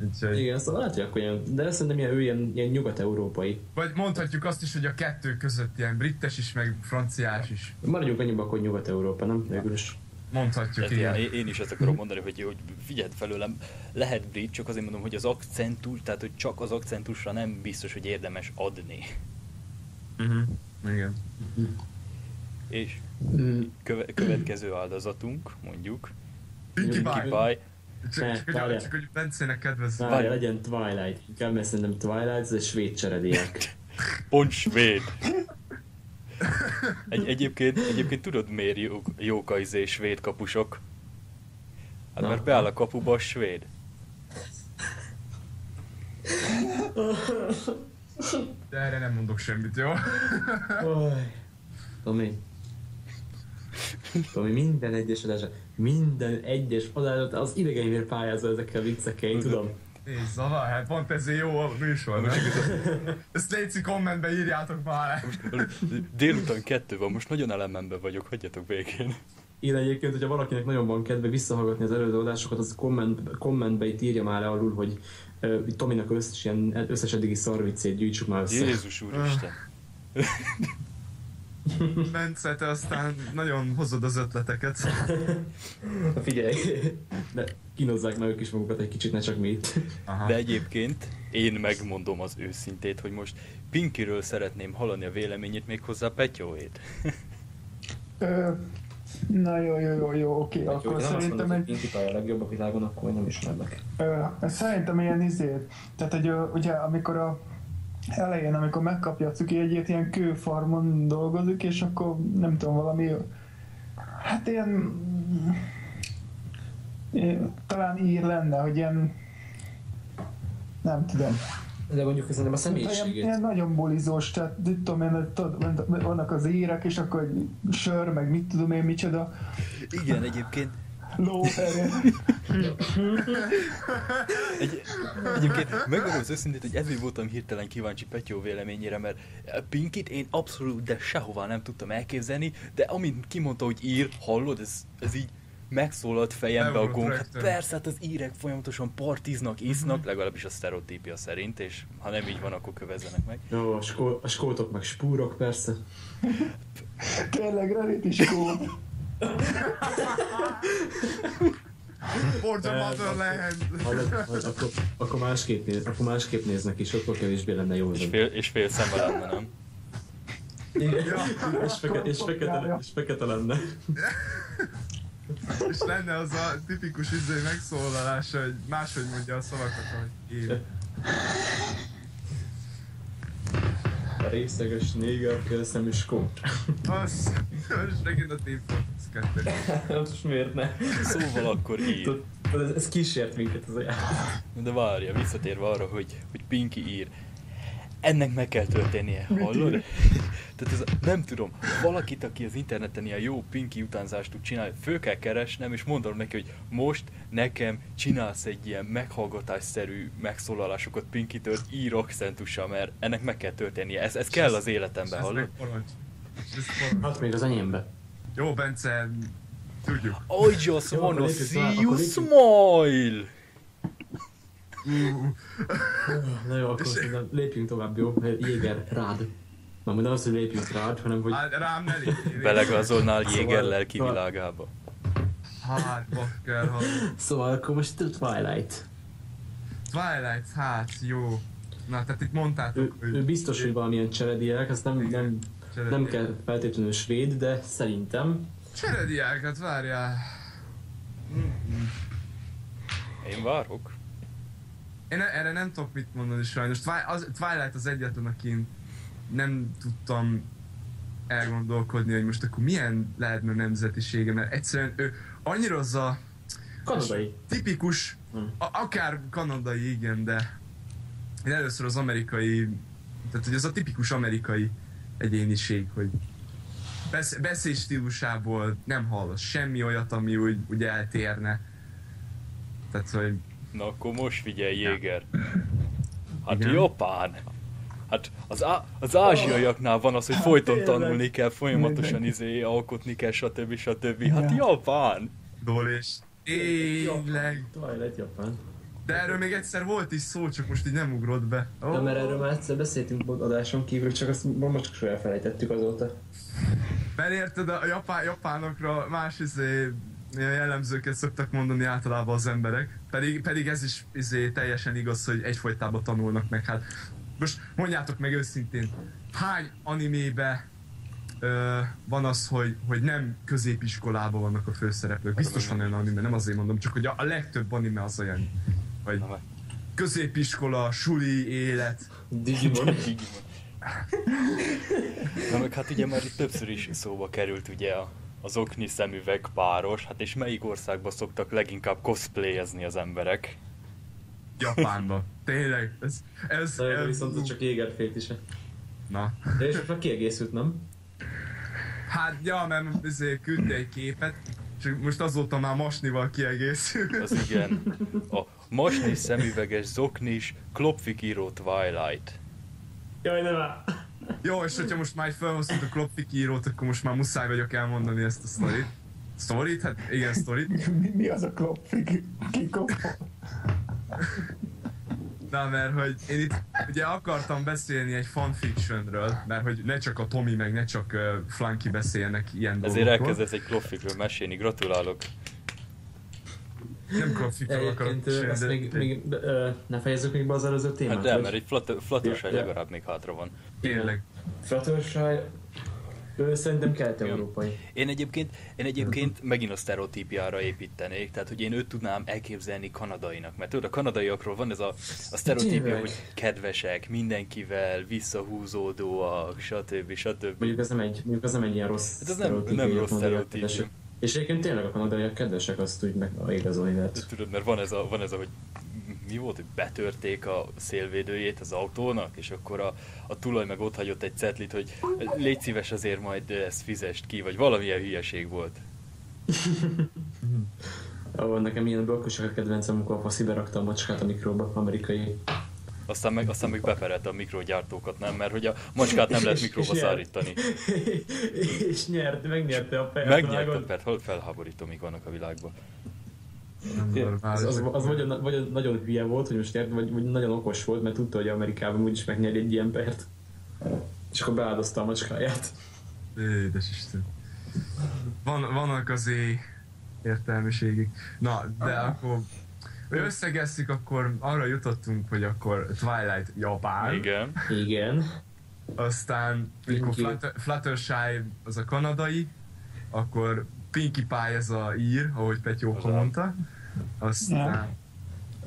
Úgyhogy, Igen, azt lehet, hogy akkor ilyen, de szerintem ilyen, ő ilyen, ilyen nyugat-európai. Vagy mondhatjuk azt is, hogy a kettő között ilyen brittes is, meg franciás is. Maradjunk annyiba, hogy nyugat-európa, nem? Végül is. Mondhatjuk, Tehát igen. én, én is ezt akarom mondani, hogy, hogy figyeld felőlem, lehet brit, csak azért mondom, hogy az akcentus, tehát hogy csak az akcentusra nem biztos, hogy érdemes adni. Uh-huh. Igen. És Mm, köve, következő áldozatunk, mondjuk, Pinkie Pinkie Pie. Csak, Ne, csak, hogy, várjál. csak hogy Bencének kedvez. Várja, legyen Twilight. Inkább, mert szerintem Twilight, ez egy svéd cserediák. [laughs] pont svéd. Egy, egyébként, egyébként tudod miért jó, jók a izé svéd kapusok? Hát Na. mert beáll a kapuba a svéd. De erre nem mondok semmit, jó? Tomi. Tomi, minden egyes adásra, minden egyes adásra, az idegenért pályázol ezekkel a viccekkel, én tudom. Nézd, zavar, hát pont ezért jó a műsor, nem? Ezt létszik kommentbe írjátok már. Délután kettő van, most nagyon elememben vagyok, hagyjatok végén. Én egyébként, hogyha valakinek nagyon van kedve visszahallgatni az előző adásokat, az komment, kommentbe itt írja már le alul, hogy uh, Tominak összes, ilyen, összes eddigi szarviccét gyűjtsük már össze. Jézus úristen. [laughs] Bence, te aztán nagyon hozod az ötleteket. Na [laughs] Figyelj, de kínozzák meg ők is magukat egy kicsit, ne csak mi itt. Aha. De egyébként én megmondom az őszintét, hogy most Pinkiről szeretném hallani a véleményét még hozzá Petyóét. Na jó, jó, jó, jó, oké, Jó, akkor azt szerintem egy, Pinkie Pie a legjobb a világon, akkor én nem ismerlek. ö, szerintem ilyen izé, tehát hogy ö, ugye amikor a elején, amikor megkapja a cuki egyet, ilyen kőfarmon dolgozik, és akkor nem tudom, valami, hát ilyen, ilyen talán ír lenne, hogy ilyen, nem tudom, De mondjuk szerintem a ilyen, személyiségét. ilyen nagyon bulizós, tehát mit tudom én, vannak az írek, és akkor egy sör, meg mit tudom én, micsoda, Igen, egyébként lóherje. Egy, egyébként megmondom az őszintét, hogy ezért voltam hirtelen kíváncsi Petyó véleményére, mert Pinkit én abszolút, de sehová nem tudtam elképzelni, de amint kimondta, hogy ír, hallod, ez, ez így megszólalt fejembe a gong. Hát persze, hát az írek folyamatosan partiznak, isznak, legalábbis a sztereotípia szerint, és ha nem így van, akkor kövezzenek meg. Jó, a, skó, a skótok meg spúrok persze. Tényleg Reddit is cool. For the motherland! Akkor, akkor, másképp néz, akkor másképp néznek is, akkor kevésbé lenne jó. És fél, és fél szemmel lenne, nem? Igen, és, fekete, és, fekete, és fekete lenne. És lenne az a tipikus izé megszólalása, hogy máshogy mondja a szavakat, hogy ír. A részeges néger félszemű skót. Az, most megint a Team 2. Hát most miért ne? Szóval akkor ír. Ez, ez kísért minket ez a játék. De várja, visszatérve arra, hogy, hogy Pinky ír. Ennek meg kell történnie, hallod? [laughs] Tehát ez, nem tudom, valakit, aki az interneten ilyen jó Pinky utánzást tud csinálni, föl kell keresnem, és mondom neki, hogy most nekem csinálsz egy ilyen meghallgatásszerű megszólalásokat Pinky-től ír akcentussal, mert ennek meg kell történnie. Ez, ez kell az életemben, Ez hallod? Hát még az enyémbe. Jó, Bence, tudjuk. I just wanna see you akkor lépjünk. smile! Na jó, akkor szerintem lépjünk tovább, jó? Jéger, rád. Na, nem az, hogy lépjünk rád, hanem hogy Hát rám ne. Belegazolnál Szóval- Jéger lelki szóval- világába. Hát, bakker, ha... Szóval akkor most Twilight. Twilight, hát, jó. Na, tehát itt mondtátok, Ő, ő biztos, hogy valamilyen cserediák, azt nem, nem, nem kell feltétlenül svéd, de szerintem Cserediákat várjál. Én várok. Én e- erre nem tudok mit mondani sajnos. Twilight az egyetlen, akin nem tudtam elgondolkodni, hogy most akkor milyen lehetne a nemzetisége, mert egyszerűen ő annyira az a kanadai. tipikus, Hmm. a, akár kanadai, igen, de én először az amerikai, tehát hogy az a tipikus amerikai egyéniség, hogy besz, beszél stílusából nem hallasz semmi olyat, ami úgy, úgy eltérne. Tehát, hogy Na akkor most figyelj, Jéger. Hát Igen. Japán. Hát az, á- az ázsiaiaknál van az, hogy [laughs] folyton tényleg. tanulni kell, folyamatosan izé, alkotni kell, stb. stb. Hát Ja. Japán. Dol és tényleg. Twilight Japán. De erről még egyszer volt is szó, csak most így nem ugrott be. De Oh. mert erről már egyszer beszéltünk adáson kívül, csak azt csak elfelejtettük azóta. Mert érted, a japán, japánokra más izé, jellemzőket szoktak mondani általában az emberek. Pedig, pedig ez is izé, teljesen igaz, hogy egyfolytában tanulnak meg. Hát most mondjátok meg őszintén, hány animébe ö, van az, hogy, hogy nem középiskolában vannak a főszereplők? Biztos van olyan anime, nem azért mondom, csak hogy a, a legtöbb anime az olyan, Na, meg- középiskola, suli, élet. Digimon. Digimon. [laughs] Na meg hát ugye már itt többször is szóba került ugye a, az okni szemüveg páros, hát és melyik országban szoktak leginkább cosplayezni az emberek? Japánba. Tényleg, ez, ez, De ez viszont az csak Jéger fétise. Na. De és most már kiegészült, nem? Hát, ja, mert ezért küldte egy képet, és most azóta már masnival kiegészül. Az igen. A mosni szemüveges zoknis klopfikíró Twilight. Jaj, nem áll. Jó, és hogyha most már felhoztuk a Klopfik írót, akkor most már muszáj vagyok elmondani ezt a sztorit. Sztorit? Hát igen, sztorit. Mi, mi az a klopfik? Kikopó? Na, mert hogy én itt ugye akartam beszélni egy fanfictionről, mert hogy ne csak a Tomi, meg ne csak uh, Flunky beszélnek ilyen Ezért dolgokról. elkezdesz egy klopfikről mesélni, gratulálok. Nem Klopfikről akarok ezt de- még, még ö, ne fejezzük még be az előző témát? Hát de, vagy? mert egy flat- Fluttershy Ja, legalább még hátra van. Tényleg. Fluttershy, ő szerintem kelet-európai. Én egyébként, én egyébként megint a sztereotípiára építenék, tehát hogy én őt tudnám elképzelni kanadainak, mert tudod, a kanadaiakról van ez a, a sztereotípia, hogy kedvesek, mindenkivel, visszahúzódóak, stb. stb. Mondjuk ez nem egy, mondjuk ez nem egy ilyen rossz Hát ez nem, nem rossz sztereotípia. És egyébként tényleg a kanadaiak kedvesek, azt úgy meg igazolni De lehet. Tudod, mert van ez, a, van ez a, hogy mi volt, hogy betörték a szélvédőjét az autónak, és akkor a, a tulaj meg ott hagyott egy cetlit, hogy légy szíves azért majd ezt fizest ki, vagy valamilyen hülyeség volt. [laughs] Ahol nekem ilyen blokkosak a kedvencem, amikor a faszi berakta a macskát a mikróba, amerikai. Aztán meg, aztán meg beperelte a mikrogyártókat, nem? Mert hogy a macskát nem lehet mikróba és nyert. szárítani. és nyert, megnyerte a pert. Megnyerte, vágod? mert hol felháborító, mik vannak a világban. Nem. Az, az, az vagy, vagy, nagyon hülye volt, hogy most nyert, vagy, vagy nagyon okos volt, mert tudta, hogy Amerikában úgyis megnyeri egy ilyen pert. És akkor beáldozta a macskáját. Édes Isten. Van, vannak azért értelmiségek. Na, de akkor hogy összegesszük, akkor arra jutottunk, hogy akkor Twilight Japán. Igen. Igen. Aztán, mikor Pinky. Flutter, Fluttershy az a kanadai, akkor Pinkie Pie ez a ír, ahogy Petyóka mondta. Aztán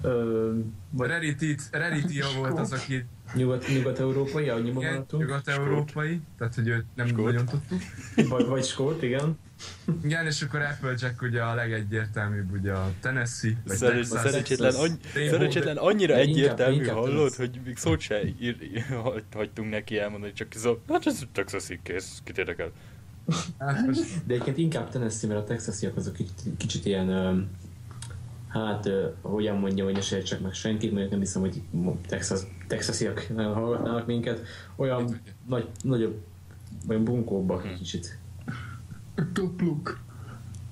Ö, vagy Rarity, Rarity volt az, aki nyugat, nyugat-európai, maradtunk. nyugat-európai, tehát hogy őt nem Skót. nagyon tudtuk. Vagy, vagy skót, igen. Igen, és akkor Applejack ugye a legegyértelműbb, ugye a Tennessee, vagy Szerencs, Texas. szerencsétlen, annyi, szerencsétlen annyira De inkább- egyértelmű inkább hallod, Texas. hogy még szót se ír, hagy, hagytunk neki elmondani, csak ez a, hát ez texasi kész, kit érdekel. Hát De egyébként inkább Tennessee, mert a texasiak azok kicsit, kicsit ilyen, hát, hogyan mondja, hogy ne sértsek meg senkit, mert nem hiszem, hogy Texas, texasiak hallgatnának minket. Olyan nagy, nagyobb, olyan bunkóbbak egy kicsit. Tupluk.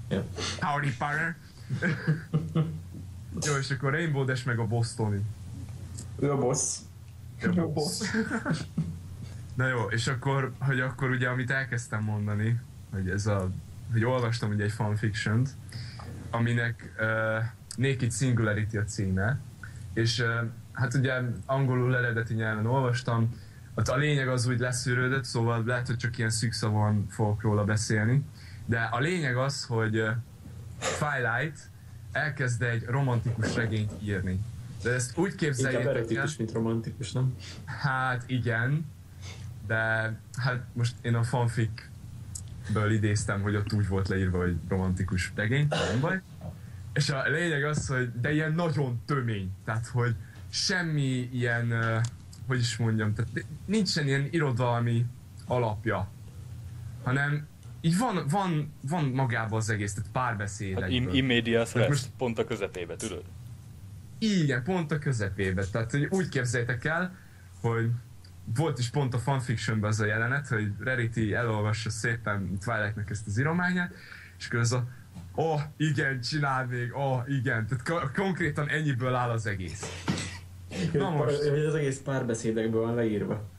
Ja. Howdy, partner! [laughs] Jó, és akkor Rainbow Dash meg a Bostoni. Ő a boss. Jó, boss. [laughs] Na jó, és akkor, hogy akkor ugye, amit elkezdtem mondani, hogy ez a, hogy olvastam ugye egy fanfiction aminek uh, Naked Singularity a címe, és uh, hát ugye angolul eredeti nyelven olvastam, ott a lényeg az úgy leszűrődött, szóval lehet, hogy csak ilyen szűkszavon fogok róla beszélni, de a lényeg az, hogy Twilight elkezd egy romantikus regényt írni. De ezt úgy képzeljétek el, erotikus, mint romantikus, nem? hát igen, de hát most én a fanficből idéztem, hogy ott úgy volt leírva, hogy romantikus regény, nem baj. És a lényeg az, hogy de ilyen nagyon tömény, tehát hogy semmi ilyen, hogy is mondjam, tehát nincsen ilyen irodalmi alapja, hanem így van, van, van magában az egész, tehát Hát párbeszédekből. im- immédias Most- pont a közepébe, tudod? Igen, pont a közepébe. Tehát hogy úgy képzeljétek el, hogy volt is pont a fanfictionben az a jelenet, hogy Rarity elolvassa szépen Twilightnek ezt az írományát, és akkor az a oh, igen, csinál még, oh, igen. Tehát ko- konkrétan ennyiből áll az egész. Na most. Hogy az egész párbeszédekből van leírva.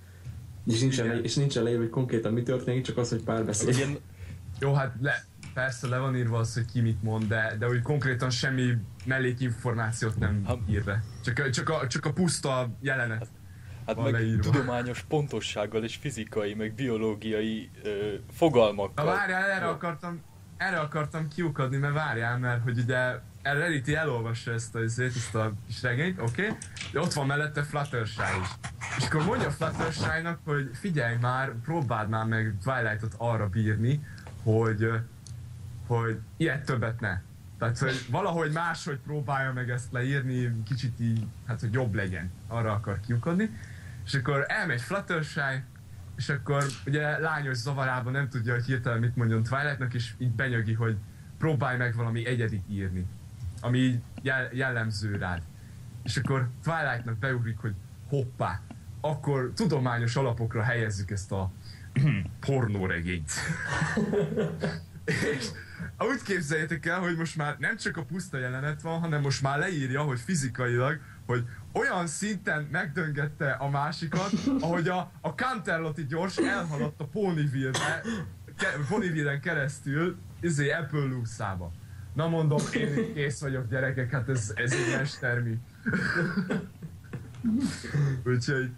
És nincsen, és nincsen leírva, hogy konkrétan mi történik, csak az, hogy párbeszéd. Ilyen, Jó, hát le, persze le van írva az, hogy ki mit mond, de, de úgy konkrétan semmi mellékinformációt nem Ha- ír be. Csak, csak, a, csak a puszta jelenet. hát Van meg leírva. tudományos pontossággal és fizikai, meg biológiai ö, fogalmakkal. Na várjál, erre akartam, erre akartam kiukadni, mert várjál, mert hogy ugye Rarity elolvassa ezt a, ezt, ezt a kis regényt, oké? Okay? De ott van mellette Fluttershy is. És akkor mondja Fluttershy-nak, hogy figyelj már, próbáld már meg Twilightot arra bírni, hogy, hogy ilyet többet ne. Tehát, hogy valahogy máshogy próbálja meg ezt leírni, kicsit így, hát, hogy jobb legyen. Arra akar kiukadni. És akkor elmegy Fluttershy, és akkor ugye lányos zavarában nem tudja, hogy hirtelen mit mondjon Twilightnak, és így benyögi, hogy próbálj meg valami egyedit írni, ami jel- jellemző rád. És akkor Twilightnak beugrik, hogy hoppá, akkor tudományos alapokra helyezzük ezt a [clears throat] pornóregényt. és úgy képzeljétek el, hogy most már nem csak a puszta jelenet van, hanem most már leírja, hogy fizikailag, hogy olyan szinten megdöngette a másikat, ahogy a, a Canterlotti gyors elhaladt a Ponyville-be, ke, keresztül, izé Appaloosa-ba. Na mondom, én kész vagyok gyerekek, hát ez, ez egy mestermű. Úgyhogy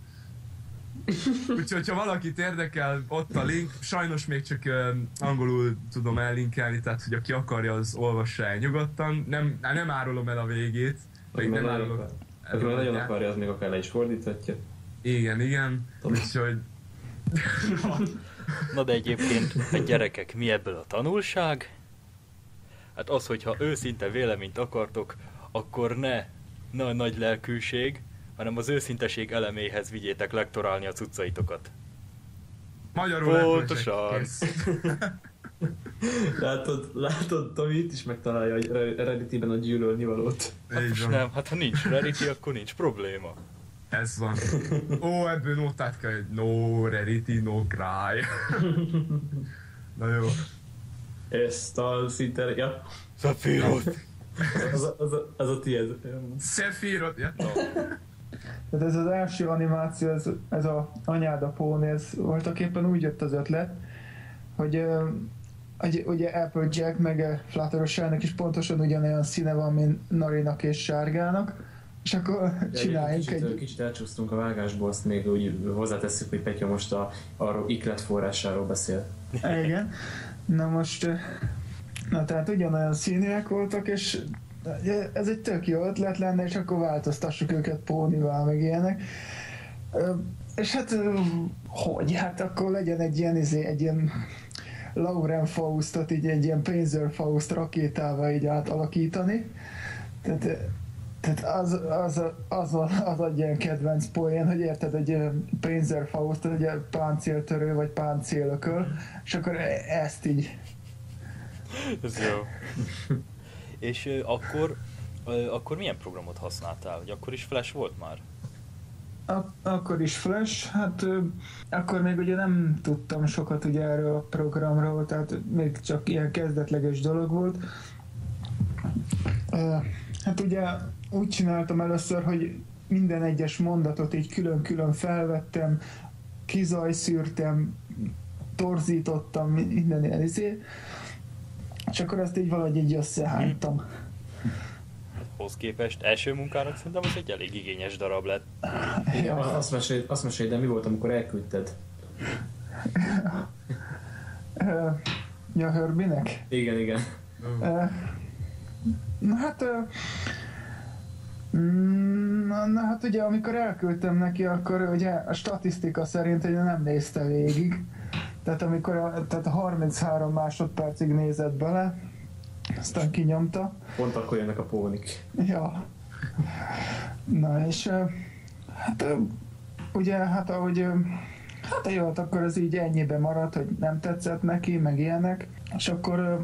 Úgyhogy, ha valakit érdekel, ott a link, sajnos még csak uh, angolul tudom ellinkelni, tehát hogy aki akarja, az olvassa el nyugodtan. Nem, nem árulom el a végét. Még nem nagyon árulok. akar- aki meg nagyon akarja, az még akár le is fordíthatja. Igen, igen. Úgyhogy [laughs] Na de egyébként, a gyerekek, mi ebből a tanulság? Hát az, hogyha őszinte véleményt akartok, akkor ne na nagy lelkűség, hanem az őszinteség eleméhez vigyétek lektorálni a cuccaitokat. magyarul Pontosan. [laughs] Látod, látod, Tomi itt is megtalálja a Reddit-ben a gyűlölni valót. Most van. nem, hát ha nincs rarity, akkor nincs probléma. Ez van. Ó, ebből nótát kell, hogy no rarity, no cry. Na jó. Ezt a szinte, ja, Szafírot! az a, az a, az a tiéd. Sephiroth, ja? [laughs] Tehát ez az első animáció, ez, ez a anyád a póni, ez voltak éppen úgy jött az ötlet, hogy hogy ugye Applejack meg ö, Fluttershy-nek is pontosan ugyanolyan színe van, mint Narinak és Sárgának, és akkor csináljunk kicsit, egy... kicsit elcsúsztunk a vágásból, azt még úgy hozzátesszük, hogy Petya most a, arról iklet forrásáról beszél. Igen. Na most, na tehát ugyanolyan színűek voltak, és ez egy tök jó ötlet lenne, és akkor változtassuk őket pónival, meg ilyenek. És hát, hogy? Hát akkor legyen egy ilyen, izé, egy ilyen Lauren Faustot, így egy ilyen Panzer Faust rakétával így átalakítani. Tehát, tehát az, az, az, az, egy ilyen kedvenc poén, hogy érted, egy Panzer Faust, ugye páncéltörő vagy páncélököl, és akkor e- ezt így Ez jó. [laughs] És ö, akkor, ö, akkor milyen programot használtál? Hogy akkor is Flash volt már? Ak- akkor is Flash, hát ö, akkor még ugye nem tudtam sokat ugye erről a programról, tehát még csak ilyen kezdetleges dolog volt. Ö, Hát ugye úgy csináltam először, hogy minden egyes mondatot így külön-külön felvettem, kizajszűrtem, torzítottam, minden ilyen izé, és akkor ezt így valahogy így összehánytam. hoz képest első munkának szerintem az egy elég igényes darab lett. Ja, azt mesélj, azt mesélj, de mi volt, amikor elküldted? Ja, Hörbinek? Igen, igen. Na hát... mm, Na, na hát ugye amikor elküldtem neki, akkor ugye a statisztika szerint ugye nem nézte végig. Tehát amikor a, tehát a 33 másodpercig nézett bele, aztán kinyomta. Pont akkor jönnek a pónik. Ja. Na és hát ugye hát ahogy hát jó, hát akkor az így ennyibe maradt, hogy nem tetszett neki, meg ilyenek. És akkor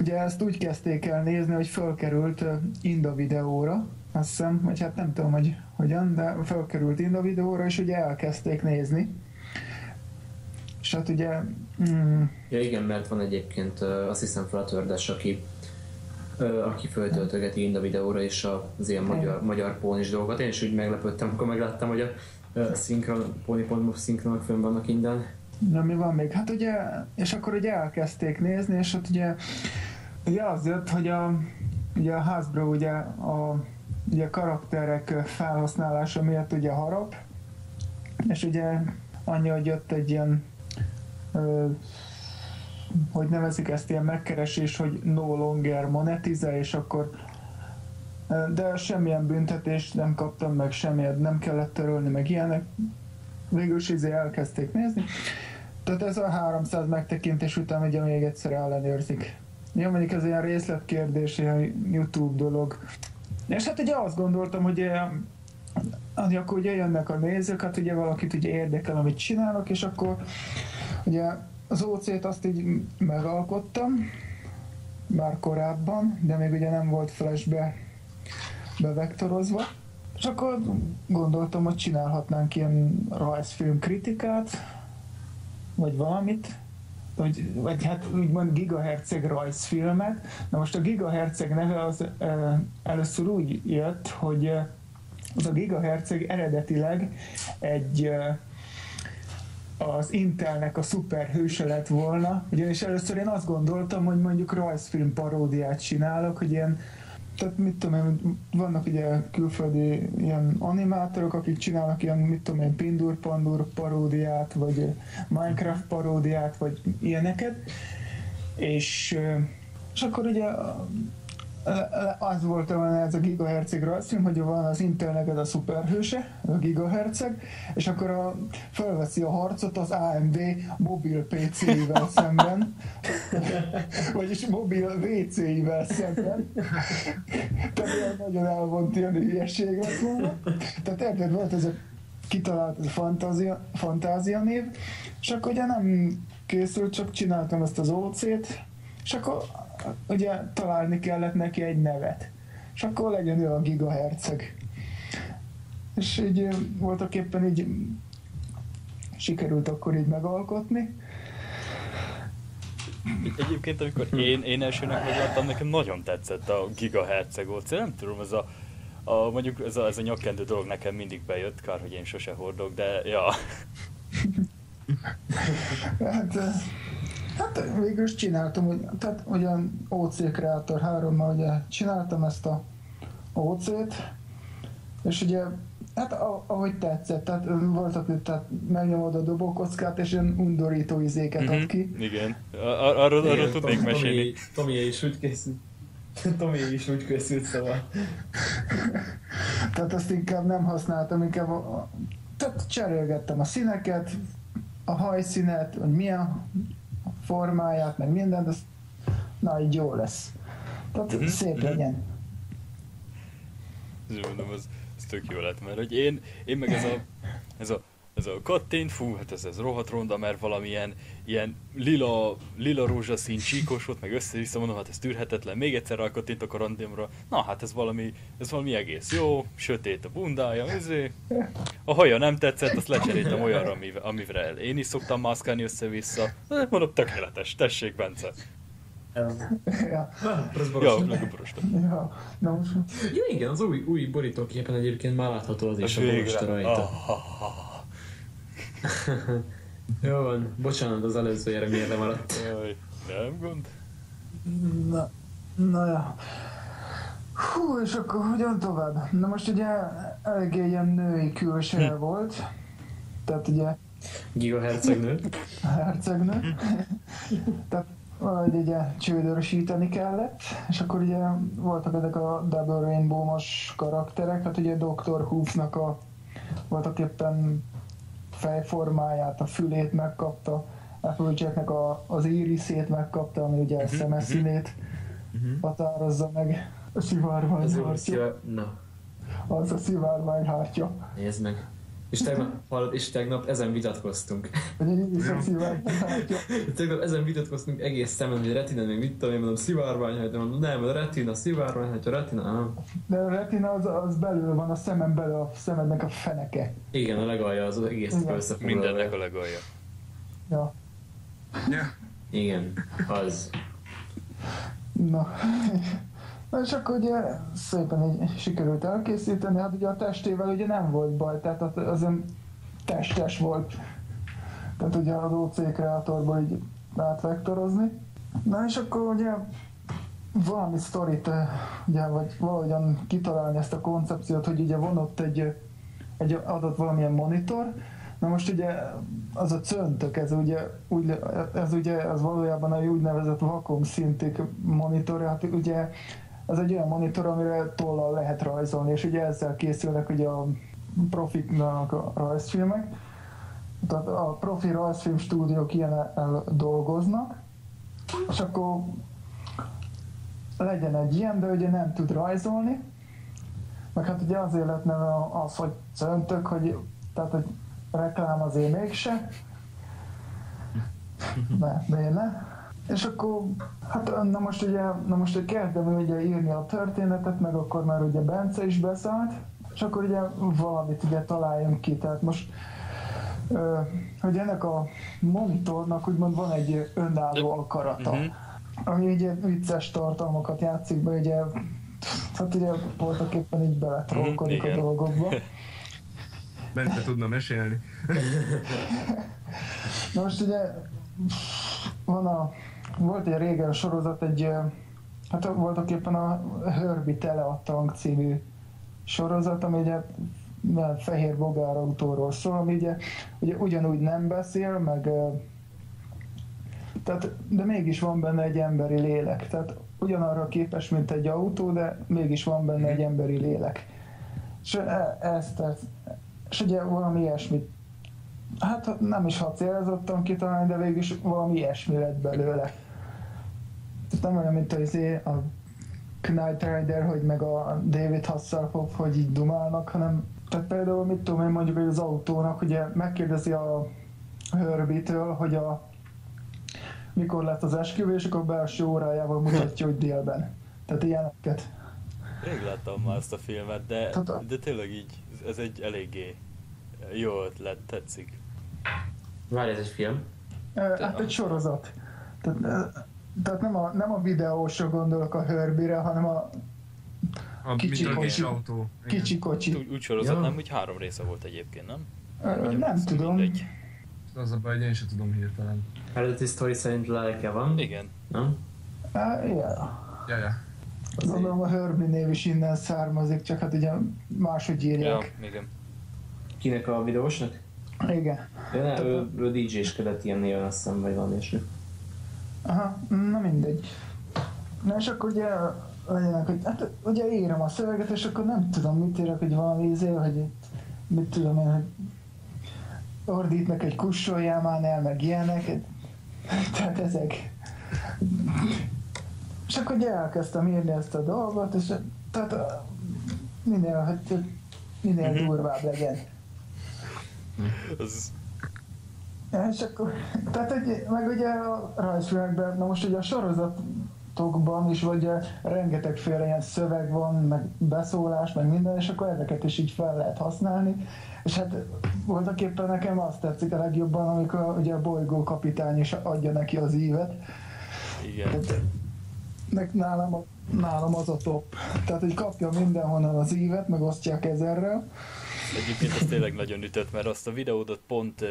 ugye ezt úgy kezdték el nézni, hogy fölkerült Inda videóra, azt hiszem, vagy hát nem tudom, hogy hogyan, de fölkerült Inda videóra, és ugye elkezdték nézni. És hát ugye mm, Ja igen, mert van egyébként azt hiszem Flatördes, aki aki föltöltögeti Inda videóra és az ilyen magyar, magyar pónis dolgokat. Én is úgy meglepődtem, amikor megláttam, hogy a uh, szinkron, póni.mo szinkronok fönn vannak innen. Na mi van még? Hát ugye, és akkor ugye elkezdték nézni, és ott ugye, ugye az jött, hogy a, ugye a Hasbro ugye a ugye karakterek felhasználása miatt ugye harap, és ugye annyi, hogy jött egy ilyen hogy nevezik ezt ilyen megkeresés, hogy no longer monetize, és akkor de semmilyen büntetést nem kaptam, meg semmilyen nem kellett törölni, meg ilyenek. Végül is izé elkezdték nézni. Tehát ez a 300 megtekintés után ugye még egyszer ellenőrzik. Jó, mondjuk ez ilyen részletkérdés, ilyen YouTube dolog. És hát ugye azt gondoltam, hogy, hogy akkor ugye jönnek a nézők, hát ugye valakit ugye érdekel, amit csinálok, és akkor ugye az OC-t azt így megalkottam, már korábban, de még ugye nem volt flashbe bevektorozva. És akkor gondoltam, hogy csinálhatnánk ilyen rajzfilm kritikát, vagy valamit, vagy, vagy hát úgymond gigaherceg rajzfilmet. Na most a gigaherceg neve az először úgy jött, hogy az a gigaherceg eredetileg egy az Intelnek a szuperhőse lett volna, ugyanis először én azt gondoltam, hogy mondjuk rajzfilm paródiát csinálok, hogy ilyen tehát mit tudom én, vannak ugye külföldi ilyen animátorok, akik csinálnak ilyen, mit tudom én, Pindur Pandur paródiát, vagy Minecraft paródiát, vagy ilyeneket, és, és akkor ugye az volt volna ez a gigaherceg rajzfilm, hogy van az Intelnek ez a szuperhőse, a gigaherceg, és akkor a, felveszi a harcot az AMD mobil PC-vel szemben, [laughs] vagyis mobil WC-vel szemben. Tehát ilyen nagyon elvont ilyen hülyeség volna. Tehát érted, volt ez a kitalált ez a fantázia, fantázia név, és akkor ugye nem készült, csak csináltam ezt az OC-t, és akkor ugye találni kellett neki egy nevet. És akkor legyen ő a gigaherceg. És így voltak éppen így sikerült akkor így megalkotni. Egyébként, amikor én, én elsőnek megláttam, nekem nagyon tetszett a gigaherceg volt. Nem tudom, ez a, a mondjuk ez a, ez a nyakkendő dolog nekem mindig bejött, kár, hogy én sose hordok, de ja. [laughs] hát, Hát végül is csináltam, hogy, tehát ugyan OC Creator 3-mal ugye csináltam ezt a OC-t, és ugye Hát ahogy tetszett, tehát voltak, hogy tehát megnyomod a dobókockát, és ilyen undorító izéket mm-hmm. ad ki. Igen, Ar- arról, arról tudnék Tomi, mesélni. Tomi is úgy készült. [laughs] Tomi is úgy készült, szóval. [laughs] tehát azt inkább nem használtam, inkább a, tehát cserélgettem a színeket, a hajszínet, hogy milyen formáját, meg mindent, az na, így jó lesz. Tehát mm-hmm. szép legyen. Ez mondom, az, az tök jó lett, mert hogy én, én meg ez a, ez a ez a kattint, fú, hát ez, ez rohadt ronda, mert valamilyen ilyen lila, lila rózsaszín csíkos volt, meg össze-vissza mondom, hát ez tűrhetetlen, még egyszer rákattintok a randimra, na hát ez valami, ez valami egész jó, sötét a bundája, ezé. A haja nem tetszett, azt lecseréltem olyanra, amivel, amivel én is szoktam mászkálni össze-vissza. Mondom, tökéletes, tessék, Bence. Ja. Ja, legoborostam. Ja. Ja igen, az új, új borítóképen egyébként már látható az is a borosta rajta. [laughs] Jó van, bocsánat, az előzőjére miért maradt. Jaj, nem gond. Na, na ja. Hú, és akkor hogyan tovább? Na most ugye eléggé ilyen női külső Hm. volt. Tehát ugye Gigahercegnő. a hercegnő. Tehát valahogy ugye csődörösíteni kellett, és akkor ugye voltak ezek a Double Rainbow-os karakterek, hát ugye Dr. Hoofnak a voltak éppen fejformáját, a fülét megkapta, Applejacknek a, az irisét megkapta, ami ugye a Mhm, szemeszínét határozza meg. A szivárvány Ez jó, hártya. szíve... Na, Az a szivárvány hártya. nézd meg. És tegnap, hallod, és tegnap ezen vitatkoztunk. [laughs] Tegnap ezen vitatkoztunk egész szemben, hogy a retina még mit tudom én, mondom szivárvány, hát mondom, nem, a retina, szivárvány, hát a retina, nem. De a retina az, az belül van, a szemen belül, a szemednek a feneke. Igen, a legalja az, az egész összefoglalja. Mindennek a legalja. Ja. Ja. Igen, az. Na. És akkor ugye szépen így sikerült elkészíteni, hát ugye a testével ugye nem volt baj, tehát az, az olyan testes volt. Tehát ugye az OC kreatorból így lehet. Na és akkor ugye valami sztorit, eh, ugye, vagy valahogyan kitalálni ezt a koncepciót, hogy ugye van ott egy, egy adott valamilyen monitor, Na most ugye az a cöntök, ez ugye, úgy, ez ugye az valójában a úgynevezett vakuum szintik monitor, hát ugye ez egy olyan monitor, amire tollal lehet rajzolni, és ugye ezzel készülnek ugye a profiknak a rajzfilmek. Tehát a profi rajzfilm stúdiók ilyen dolgoznak, és akkor legyen egy ilyen, de ugye nem tud rajzolni, meg hát ugye azért lett neve az, hogy cöntök, hogy tehát hogy reklám azért mégse. Ne, miért ne? És akkor, hát na most ugye, na most hogy kezdem ugye írni a történetet, meg akkor már ugye Bence is beszállt, és akkor ugye valamit ugye találjunk ki, tehát most ö, hogy ennek a monitornak úgymond van egy önálló akarata, Mhm. ami ugye vicces tartalmakat játszik be, ugye hát ugye voltak éppen így beletrollkodik Mhm, a dolgokba. Bence tudna mesélni. Na most ugye van a, volt egy régen sorozat, egy, hát voltak éppen a Herbie Teleattank című sorozat, ami ugye ilyen fehér bogár autóról szól, ami ugye, ugye ugyanúgy nem beszél, meg tehát, de mégis van benne egy emberi lélek. Tehát ugyanarra képes, mint egy autó, de mégis van benne egy emberi lélek. És ezt, ezt és ugye valami ilyesmit Hát nem is ha célzottan kitalálni, de végül is valami ilyesmi lett belőle. Nem olyan, mint az a Knight Rider, hogy meg a David Hasselhoff, hogy így dumálnak, hanem tehát például mit tudom én mondjuk, hogy az autónak ugye megkérdezi a Herbie-től, hogy a mikor lett az esküvő, és akkor a belső órájával mutatja, hogy délben. Tehát ilyeneket. Rég láttam már ezt a filmet, de, de tényleg így, ez egy eléggé jó ötlet, tetszik. Várj, ez egy film. Ö, Hát egy sorozat. Tehát, tehát nem, a, nem a videósra gondolok a Herbie-re, hanem a A Kicsi kocsi. autó. Igen. kicsi kocsi. Úgy, úgy sorozat Ja. nem, úgy három része volt egyébként, nem? Ö, Vagy Nem az tudom. mindegy. Az a baj, hogy én sem tudom hirtelen. Eredeti sztori szerint lelke van, Igen. nem? Á, yeah. Ja, ja. Gondolom a Herbie név is innen származik, csak hát ugye máshogy Ja, írják. igen. Kinek a videósnak? Igen. Ja, ne, ő, ő DJ-skedett ilyen néven, azt hiszem, vagy valami ilyesmi. Aha, na mindegy. Na és akkor ugye legyenek, hogy hát ugye írom a szöveget, és akkor nem tudom, mit írok, hogy valami izé, hogy itt, mit tudom én, hogy ordítnak egy kussoljál már el, meg ilyenek. [laughs] Tehát ezek. És akkor ugye elkezdtem írni ezt a dolgot, és tehát minél, hogy minél Mhm. durvább legyen. Az, és akkor, tehát egy, meg ugye a rajzfilmekben, na most ugye a sorozatokban is vagy rengetegféle ilyen szöveg van, meg beszólás, meg minden, és akkor ezeket is így fel lehet használni. És hát voltak éppen nekem azt tetszik a legjobban, amikor ugye a bolygó kapitány is adja neki az ívet. igen. Tehát, meg nálam, a- nálam az a top. Tehát, hogy kapja mindenhonnan az ívet, meg osztják ezerrel. Egyébként ez tényleg nagyon ütött, mert azt a videódot pont uh,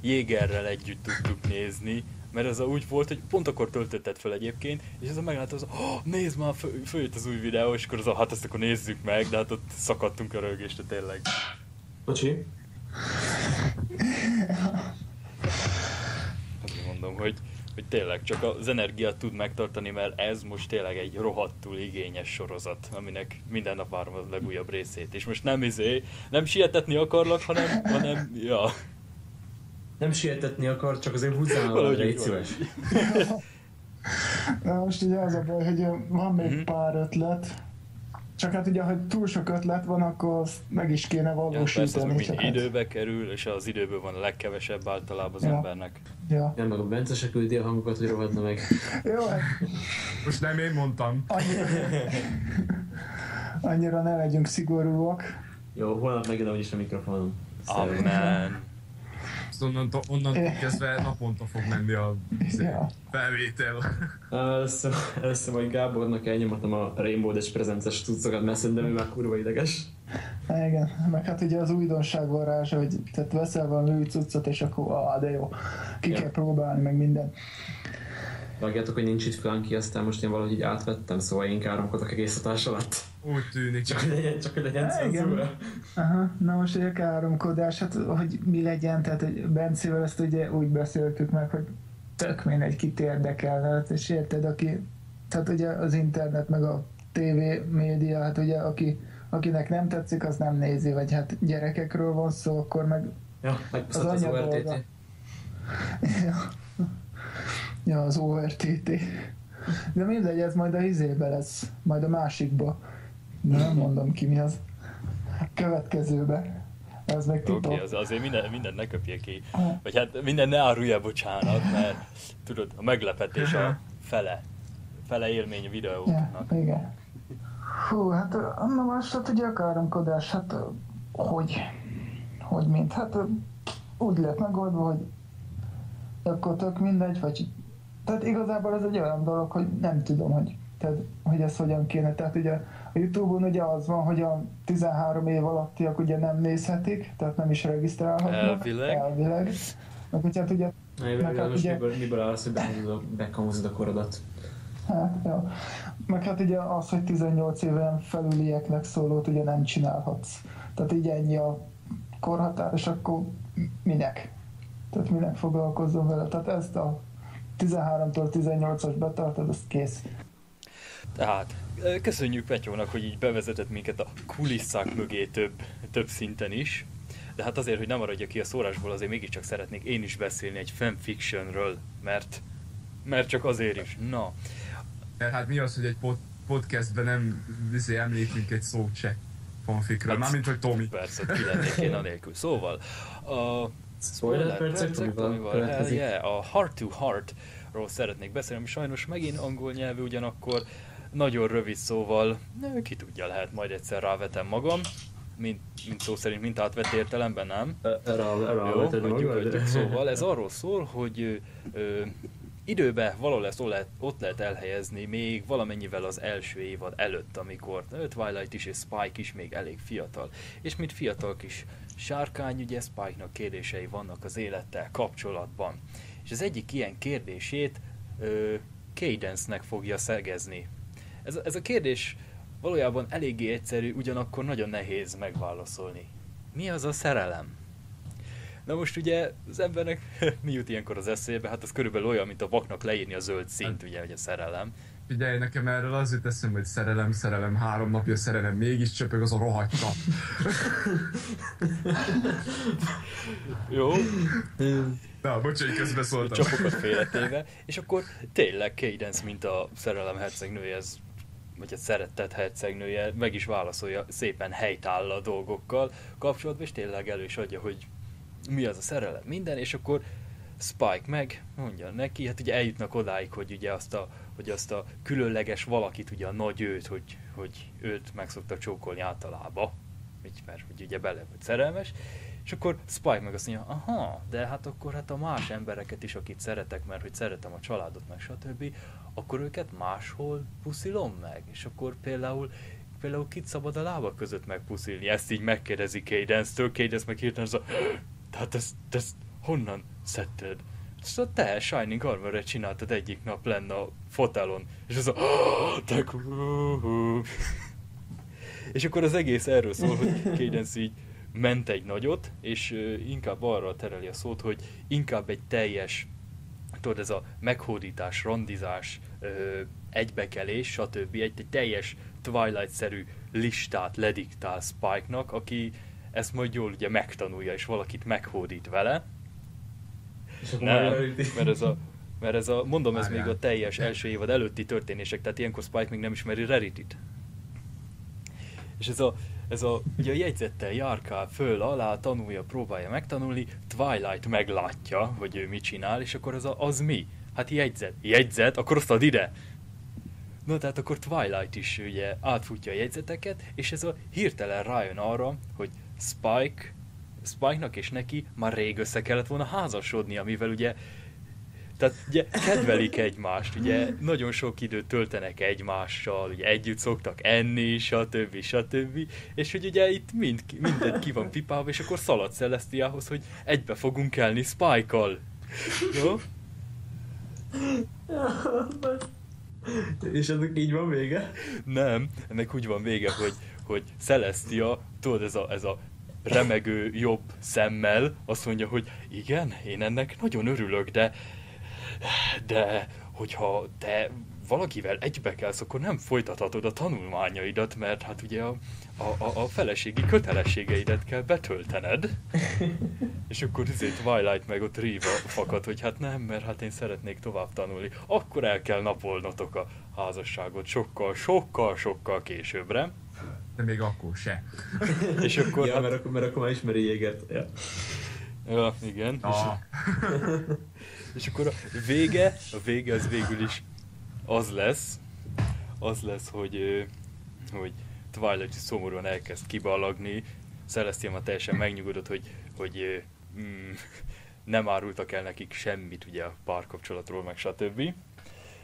Jégerrel együtt tudtuk nézni, mert ez a úgy volt, hogy pont akkor töltötted fel egyébként, és ez a meglátod, az, oh, nézd már, föl, följött az új videó, és akkor az a, hát ezt akkor nézzük meg, de hát ott szakadtunk a rögést, tényleg. Bocsi? Azért mondom, hogy, hogy tényleg csak az energiát tud megtartani, mert ez most tényleg egy rohadtul igényes sorozat, aminek minden nap várom a legújabb részét. És most nem izé, nem sietetni akarlak, hanem, hanem ja. Nem sietetni akar, csak azért húzzál [laughs] légy szíves. [laughs] Na most ugye az a baj, hogy van még Mhm. pár ötlet, csak hát ugye, hogy túl sok ötlet van, akkor azt meg is kéne ja persze, az valósítani. hát, időbe kerül, és az időből van a legkevesebb általában az Ja. embernek. ja. Nem, meg a Bence se küldi a hangokat, hogy rohadna meg. [laughs] Jó, Most nem én mondtam. annyira, annyira ne legyünk szigorúak. Jó, holnap megjön úgyis a mikrofonom. Amen. Azt onnantól, onnantól kezdve naponta fog menni a Ja. felvétel. Először, először majd Gábornak elnyomatom a Rainbow Dash prezences cuccokat, mert szerintem ő már kurva ideges. Há, igen, meg hát ugye az újdonság varázsa, hogy tehát veszel valami új cuccot, és akkor ah, de jó, ki Ja. kell próbálni, meg minden. Vágjátok, hogy nincs itt Flanky, aztán most én valahogy így átvettem, szóval én káromkodok egész adás alatt. Úgy tűnik. Csak hogy legyen, csak hogy legyen Há, igen. Aha, na most ugye káromkodás, hát hogy mi legyen, tehát hogy Bencével ezt ugye úgy beszéltük meg, hogy tök mindegy, kit érdekelne, hát, és érted, aki, tehát ugye az internet meg a TV média, hát ugye aki, akinek nem tetszik, az nem nézi, vagy hát gyerekekről van szó, akkor meg Ja, az, anya ORTT. dolga. [laughs] ja, ja, az ORTT. De mindegy, ez majd a izébe lesz, majd a másikba. De nem mondom ki mi az. Következőbe. Ez meg titok. okay, az, azért minden, minden ne köpje ki. Vagy hát minden ne árulja bocsánat, mert tudod, a meglepetés a fele. Fele élmény a Ja, videóknak. igen. Hú, hát na most hát ugye a káromkodás, hát hogy, hogy mint, hát úgy lett megoldva, hogy akkor tök mindegy, vagy tehát igazából ez egy olyan dolog, hogy nem tudom, hogy, tehát, hogy ez hogyan kéne. Tehát ugye a Youtube-on ugye az van, hogy a 13 év alattiak ugye nem nézhetik, tehát nem is regisztrálhatnak. Elvileg. Elvileg. Meg hogy hát ugye jövő, hát most ugye- miből, miből állsz, hogy a, bekamuzod a korodat? Hát, jó. Meg hát ugye az, hogy 18 éven felülieknek szólót ugye nem csinálhatsz. Tehát így ennyi a korhatár, és akkor minek? Tehát minek foglalkozzon vele? Tehát ezt a 13-tól 18-as betartod, azt kész. Tehát, köszönjük Petyónak, hogy így bevezetett minket a kulisszák mögé több, több szinten is. De hát azért, hogy nem maradja ki a szórásból, azért mégiscsak szeretnék én is beszélni egy fanfictionről, mert, mert csak azért is. Na, Mert hát mi az, hogy egy pod- podcastben nem viszi emlékünk egy szót se fanfikről. Hát- Mármint, hogy Tomi. persze, ki lennék én anélkül. Szóval, a Spoiler percek, Tomival Tomival, hell következik. yeah, a Heart to Heart-ról szeretnék beszélni, ami sajnos megint angol nyelvű, ugyanakkor nagyon rövid szóval, ki tudja, lehet majd egyszer rávetem magam, mint, mint szó szerint, mint átvett értelemben, nem? A, erre a Jó, magad? hagyjuk. [laughs] Szóval ez arról szól, hogy ö, ö, időbe valahol ezt ott lehet, elhelyezni még valamennyivel az első évad előtt, amikor Twilight is és Spike is még elég fiatal. És mint fiatal kis sárkány, ugye Spike-nak kérdései vannak az élettel kapcsolatban. És az egyik ilyen kérdését ö, Cadence-nek fogja szegezni. Ez, ez a kérdés valójában eléggé egyszerű, ugyanakkor nagyon nehéz megválaszolni. Mi az a szerelem? Na most ugye az embernek [laughs] mi jut ilyenkor az eszébe? Hát az körülbelül olyan, mint a vaknak leírni a zöld szint, ugye, hogy a szerelem. Figyelj, nekem erről az jut eszembe, hogy szerelem, szerelem, három napja szerelem, mégis csöpög az a rohadt nap. [laughs] Jó, Na, bocsánat, közbe a szóltam. csapokat félretéve, és akkor tényleg Cadence, mint a szerelem hercegnője, ez, vagy a szeretett hercegnője, meg is válaszolja szépen helytáll a dolgokkal kapcsolatban, és tényleg elő is adja, hogy mi az a szerelem, minden, és akkor Spike meg mondja neki, hát ugye eljutnak odáig, hogy ugye azt a, hogy azt a különleges valakit, ugye a nagy őt, hogy, hogy őt meg szokta csókolni általában, így, mert hogy ugye bele vagy szerelmes, és akkor Spike meg azt mondja, aha, de hát akkor hát a más embereket is, akit szeretek, mert hogy szeretem a családot, meg stb., akkor őket máshol puszilom meg, és akkor például például kit szabad a lábak között megpuszilni, ezt így megkérdezi Cadence-től, Cadence meg hirtelen az a, tehát ezt, ezt honnan szedted? Szóval te Shining armor csináltad egyik nap lenne a fotelon, és az a... Te cool. És akkor az egész erről szól, hogy Cadence így ment egy nagyot, és inkább arra tereli a szót, hogy inkább egy teljes, tudod, ez a meghódítás, randizás, egybekelés, stb. Egy, egy teljes Twilight-szerű listát lediktál Spike-nak, aki ezt majd jól ugye megtanulja, és valakit meghódít vele. Nem, mert ez a, mert ez a, mondom, ez még a teljes első évad előtti történések, tehát ilyenkor Spike még nem ismeri Raritit. És ez a, ez a, ugye a jegyzettel járkál föl, alá, tanulja, próbálja megtanulni, Twilight meglátja, hogy ő mit csinál, és akkor az, a, az mi? Hát jegyzet. Jegyzet? Akkor azt ad ide. No, tehát akkor Twilight is ugye átfutja a jegyzeteket, és ez a hirtelen rájön arra, hogy Spike, Spike-nak és neki már rég össze kellett volna házasodni, amivel ugye tehát ugye kedvelik egymást, ugye nagyon sok időt töltenek egymással, ugye együtt szoktak enni, stb. stb. És hogy ugye itt mind, mindent ki van pipálva, és akkor szalad Celestiához, hogy egybe fogunk kelni Spike-kal. Jó? És ennek így van vége? Nem, ennek úgy van vége, hogy, hogy Celestia, tudod, ez a, ez a remegő jobb szemmel azt mondja, hogy igen, én ennek nagyon örülök, de de hogyha te valakivel egybe kelsz, akkor nem folytathatod a tanulmányaidat, mert hát ugye a, a, a, a feleségi kötelességeidet kell betöltened. [laughs] És akkor azért Twilight meg ott Riva fakad, hogy hát nem, mert hát én szeretnék tovább tanulni. Akkor el kell napolnotok a házasságot sokkal, sokkal, sokkal későbbre. De még akkor se. [laughs] És akkor... Ja, hát... mert, akkor, mert akkor már ismeri Jégert. Ja. ja, igen. Ah. És... [laughs] És akkor a vége, a vége az végül is az lesz, az lesz, hogy, hogy Twilight szomorúan elkezd kiballagni, Celestia már teljesen megnyugodott, hogy, hogy mm, nem árultak el nekik semmit ugye a párkapcsolatról, meg stb.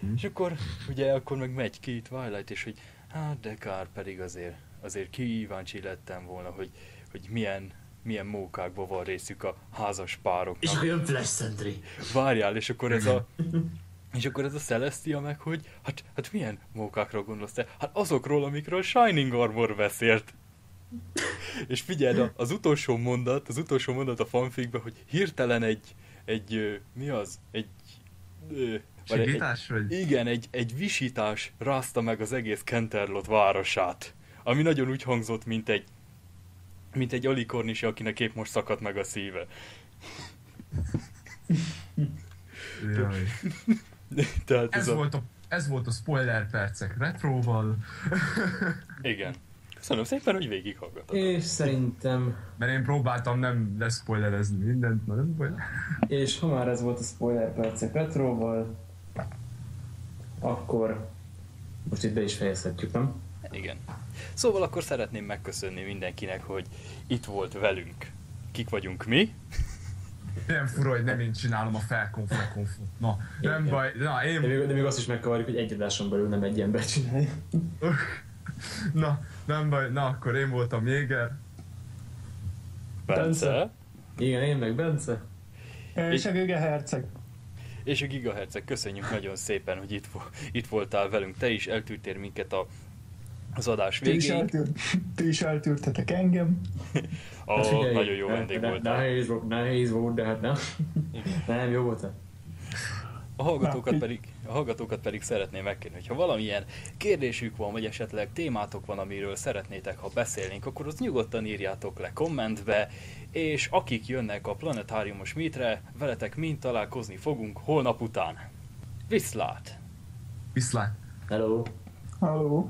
Mm. És akkor ugye akkor meg megy ki Twilight, és hogy hát de kár pedig azért, azért kíváncsi lettem volna, hogy, hogy milyen milyen mókákban van részük a házas pároknak. És Flash Sentry. Várjál, és akkor ez a... [laughs] És akkor ez a Celestia meg, hogy hát, hát milyen mókákra gondolsz te? Hát azokról, amikről Shining Armor beszélt. [laughs] és figyeld, az utolsó mondat, az utolsó mondat a fanficben, hogy hirtelen egy, egy, mi az? Egy, Sigítás, egy, vagy? Igen, egy, egy visítás rázta meg az egész Kenterlot városát. Ami nagyon úgy hangzott, mint egy mint egy alikornis, akinek épp most szakadt meg a szíve. Jaj. [laughs] Tehát ez, ez, a... volt a, ez volt a spoiler percek retróval. [laughs] Igen. Köszönöm szépen, hogy végighallgatod. És szerintem... Mert én próbáltam nem leszpoilerezni mindent, na nem spoiler. És ha már ez volt a spoiler percek retróval, akkor most itt be is fejezhetjük, nem? Igen. Szóval akkor szeretném megköszönni mindenkinek, hogy itt volt velünk. Kik vagyunk mi? Nem fura, hogy nem én csinálom a felkonf Na, nem baj. Na, én... De még, de még azt is megkavarjuk, hogy egy adáson belül nem egy ember csinálja. [laughs] Na, nem baj. Na, akkor én voltam Jéger. Bence. Igen, én meg Bence. És a Gigaherceg. És a Gigaherceg, köszönjük nagyon szépen, hogy itt, itt voltál velünk. Te is eltűrtél minket a az adás végéig. Ti is, eltűr, ti is eltűrtetek engem. Ó, oh, figyelj, nagyon jó vendég volt. Nehéz, nehéz volt, de hát nem. nem, jó volt. A hallgatókat, Na, pedig, a hallgatókat pedig szeretném megkérni, hogy ha valamilyen kérdésük van, vagy esetleg témátok van, amiről szeretnétek, ha beszélnénk, akkor azt nyugodtan írjátok le kommentbe, és akik jönnek a planetáriumos mítre, veletek mind találkozni fogunk holnap után. Viszlát! Viszlát! Hello! Hello!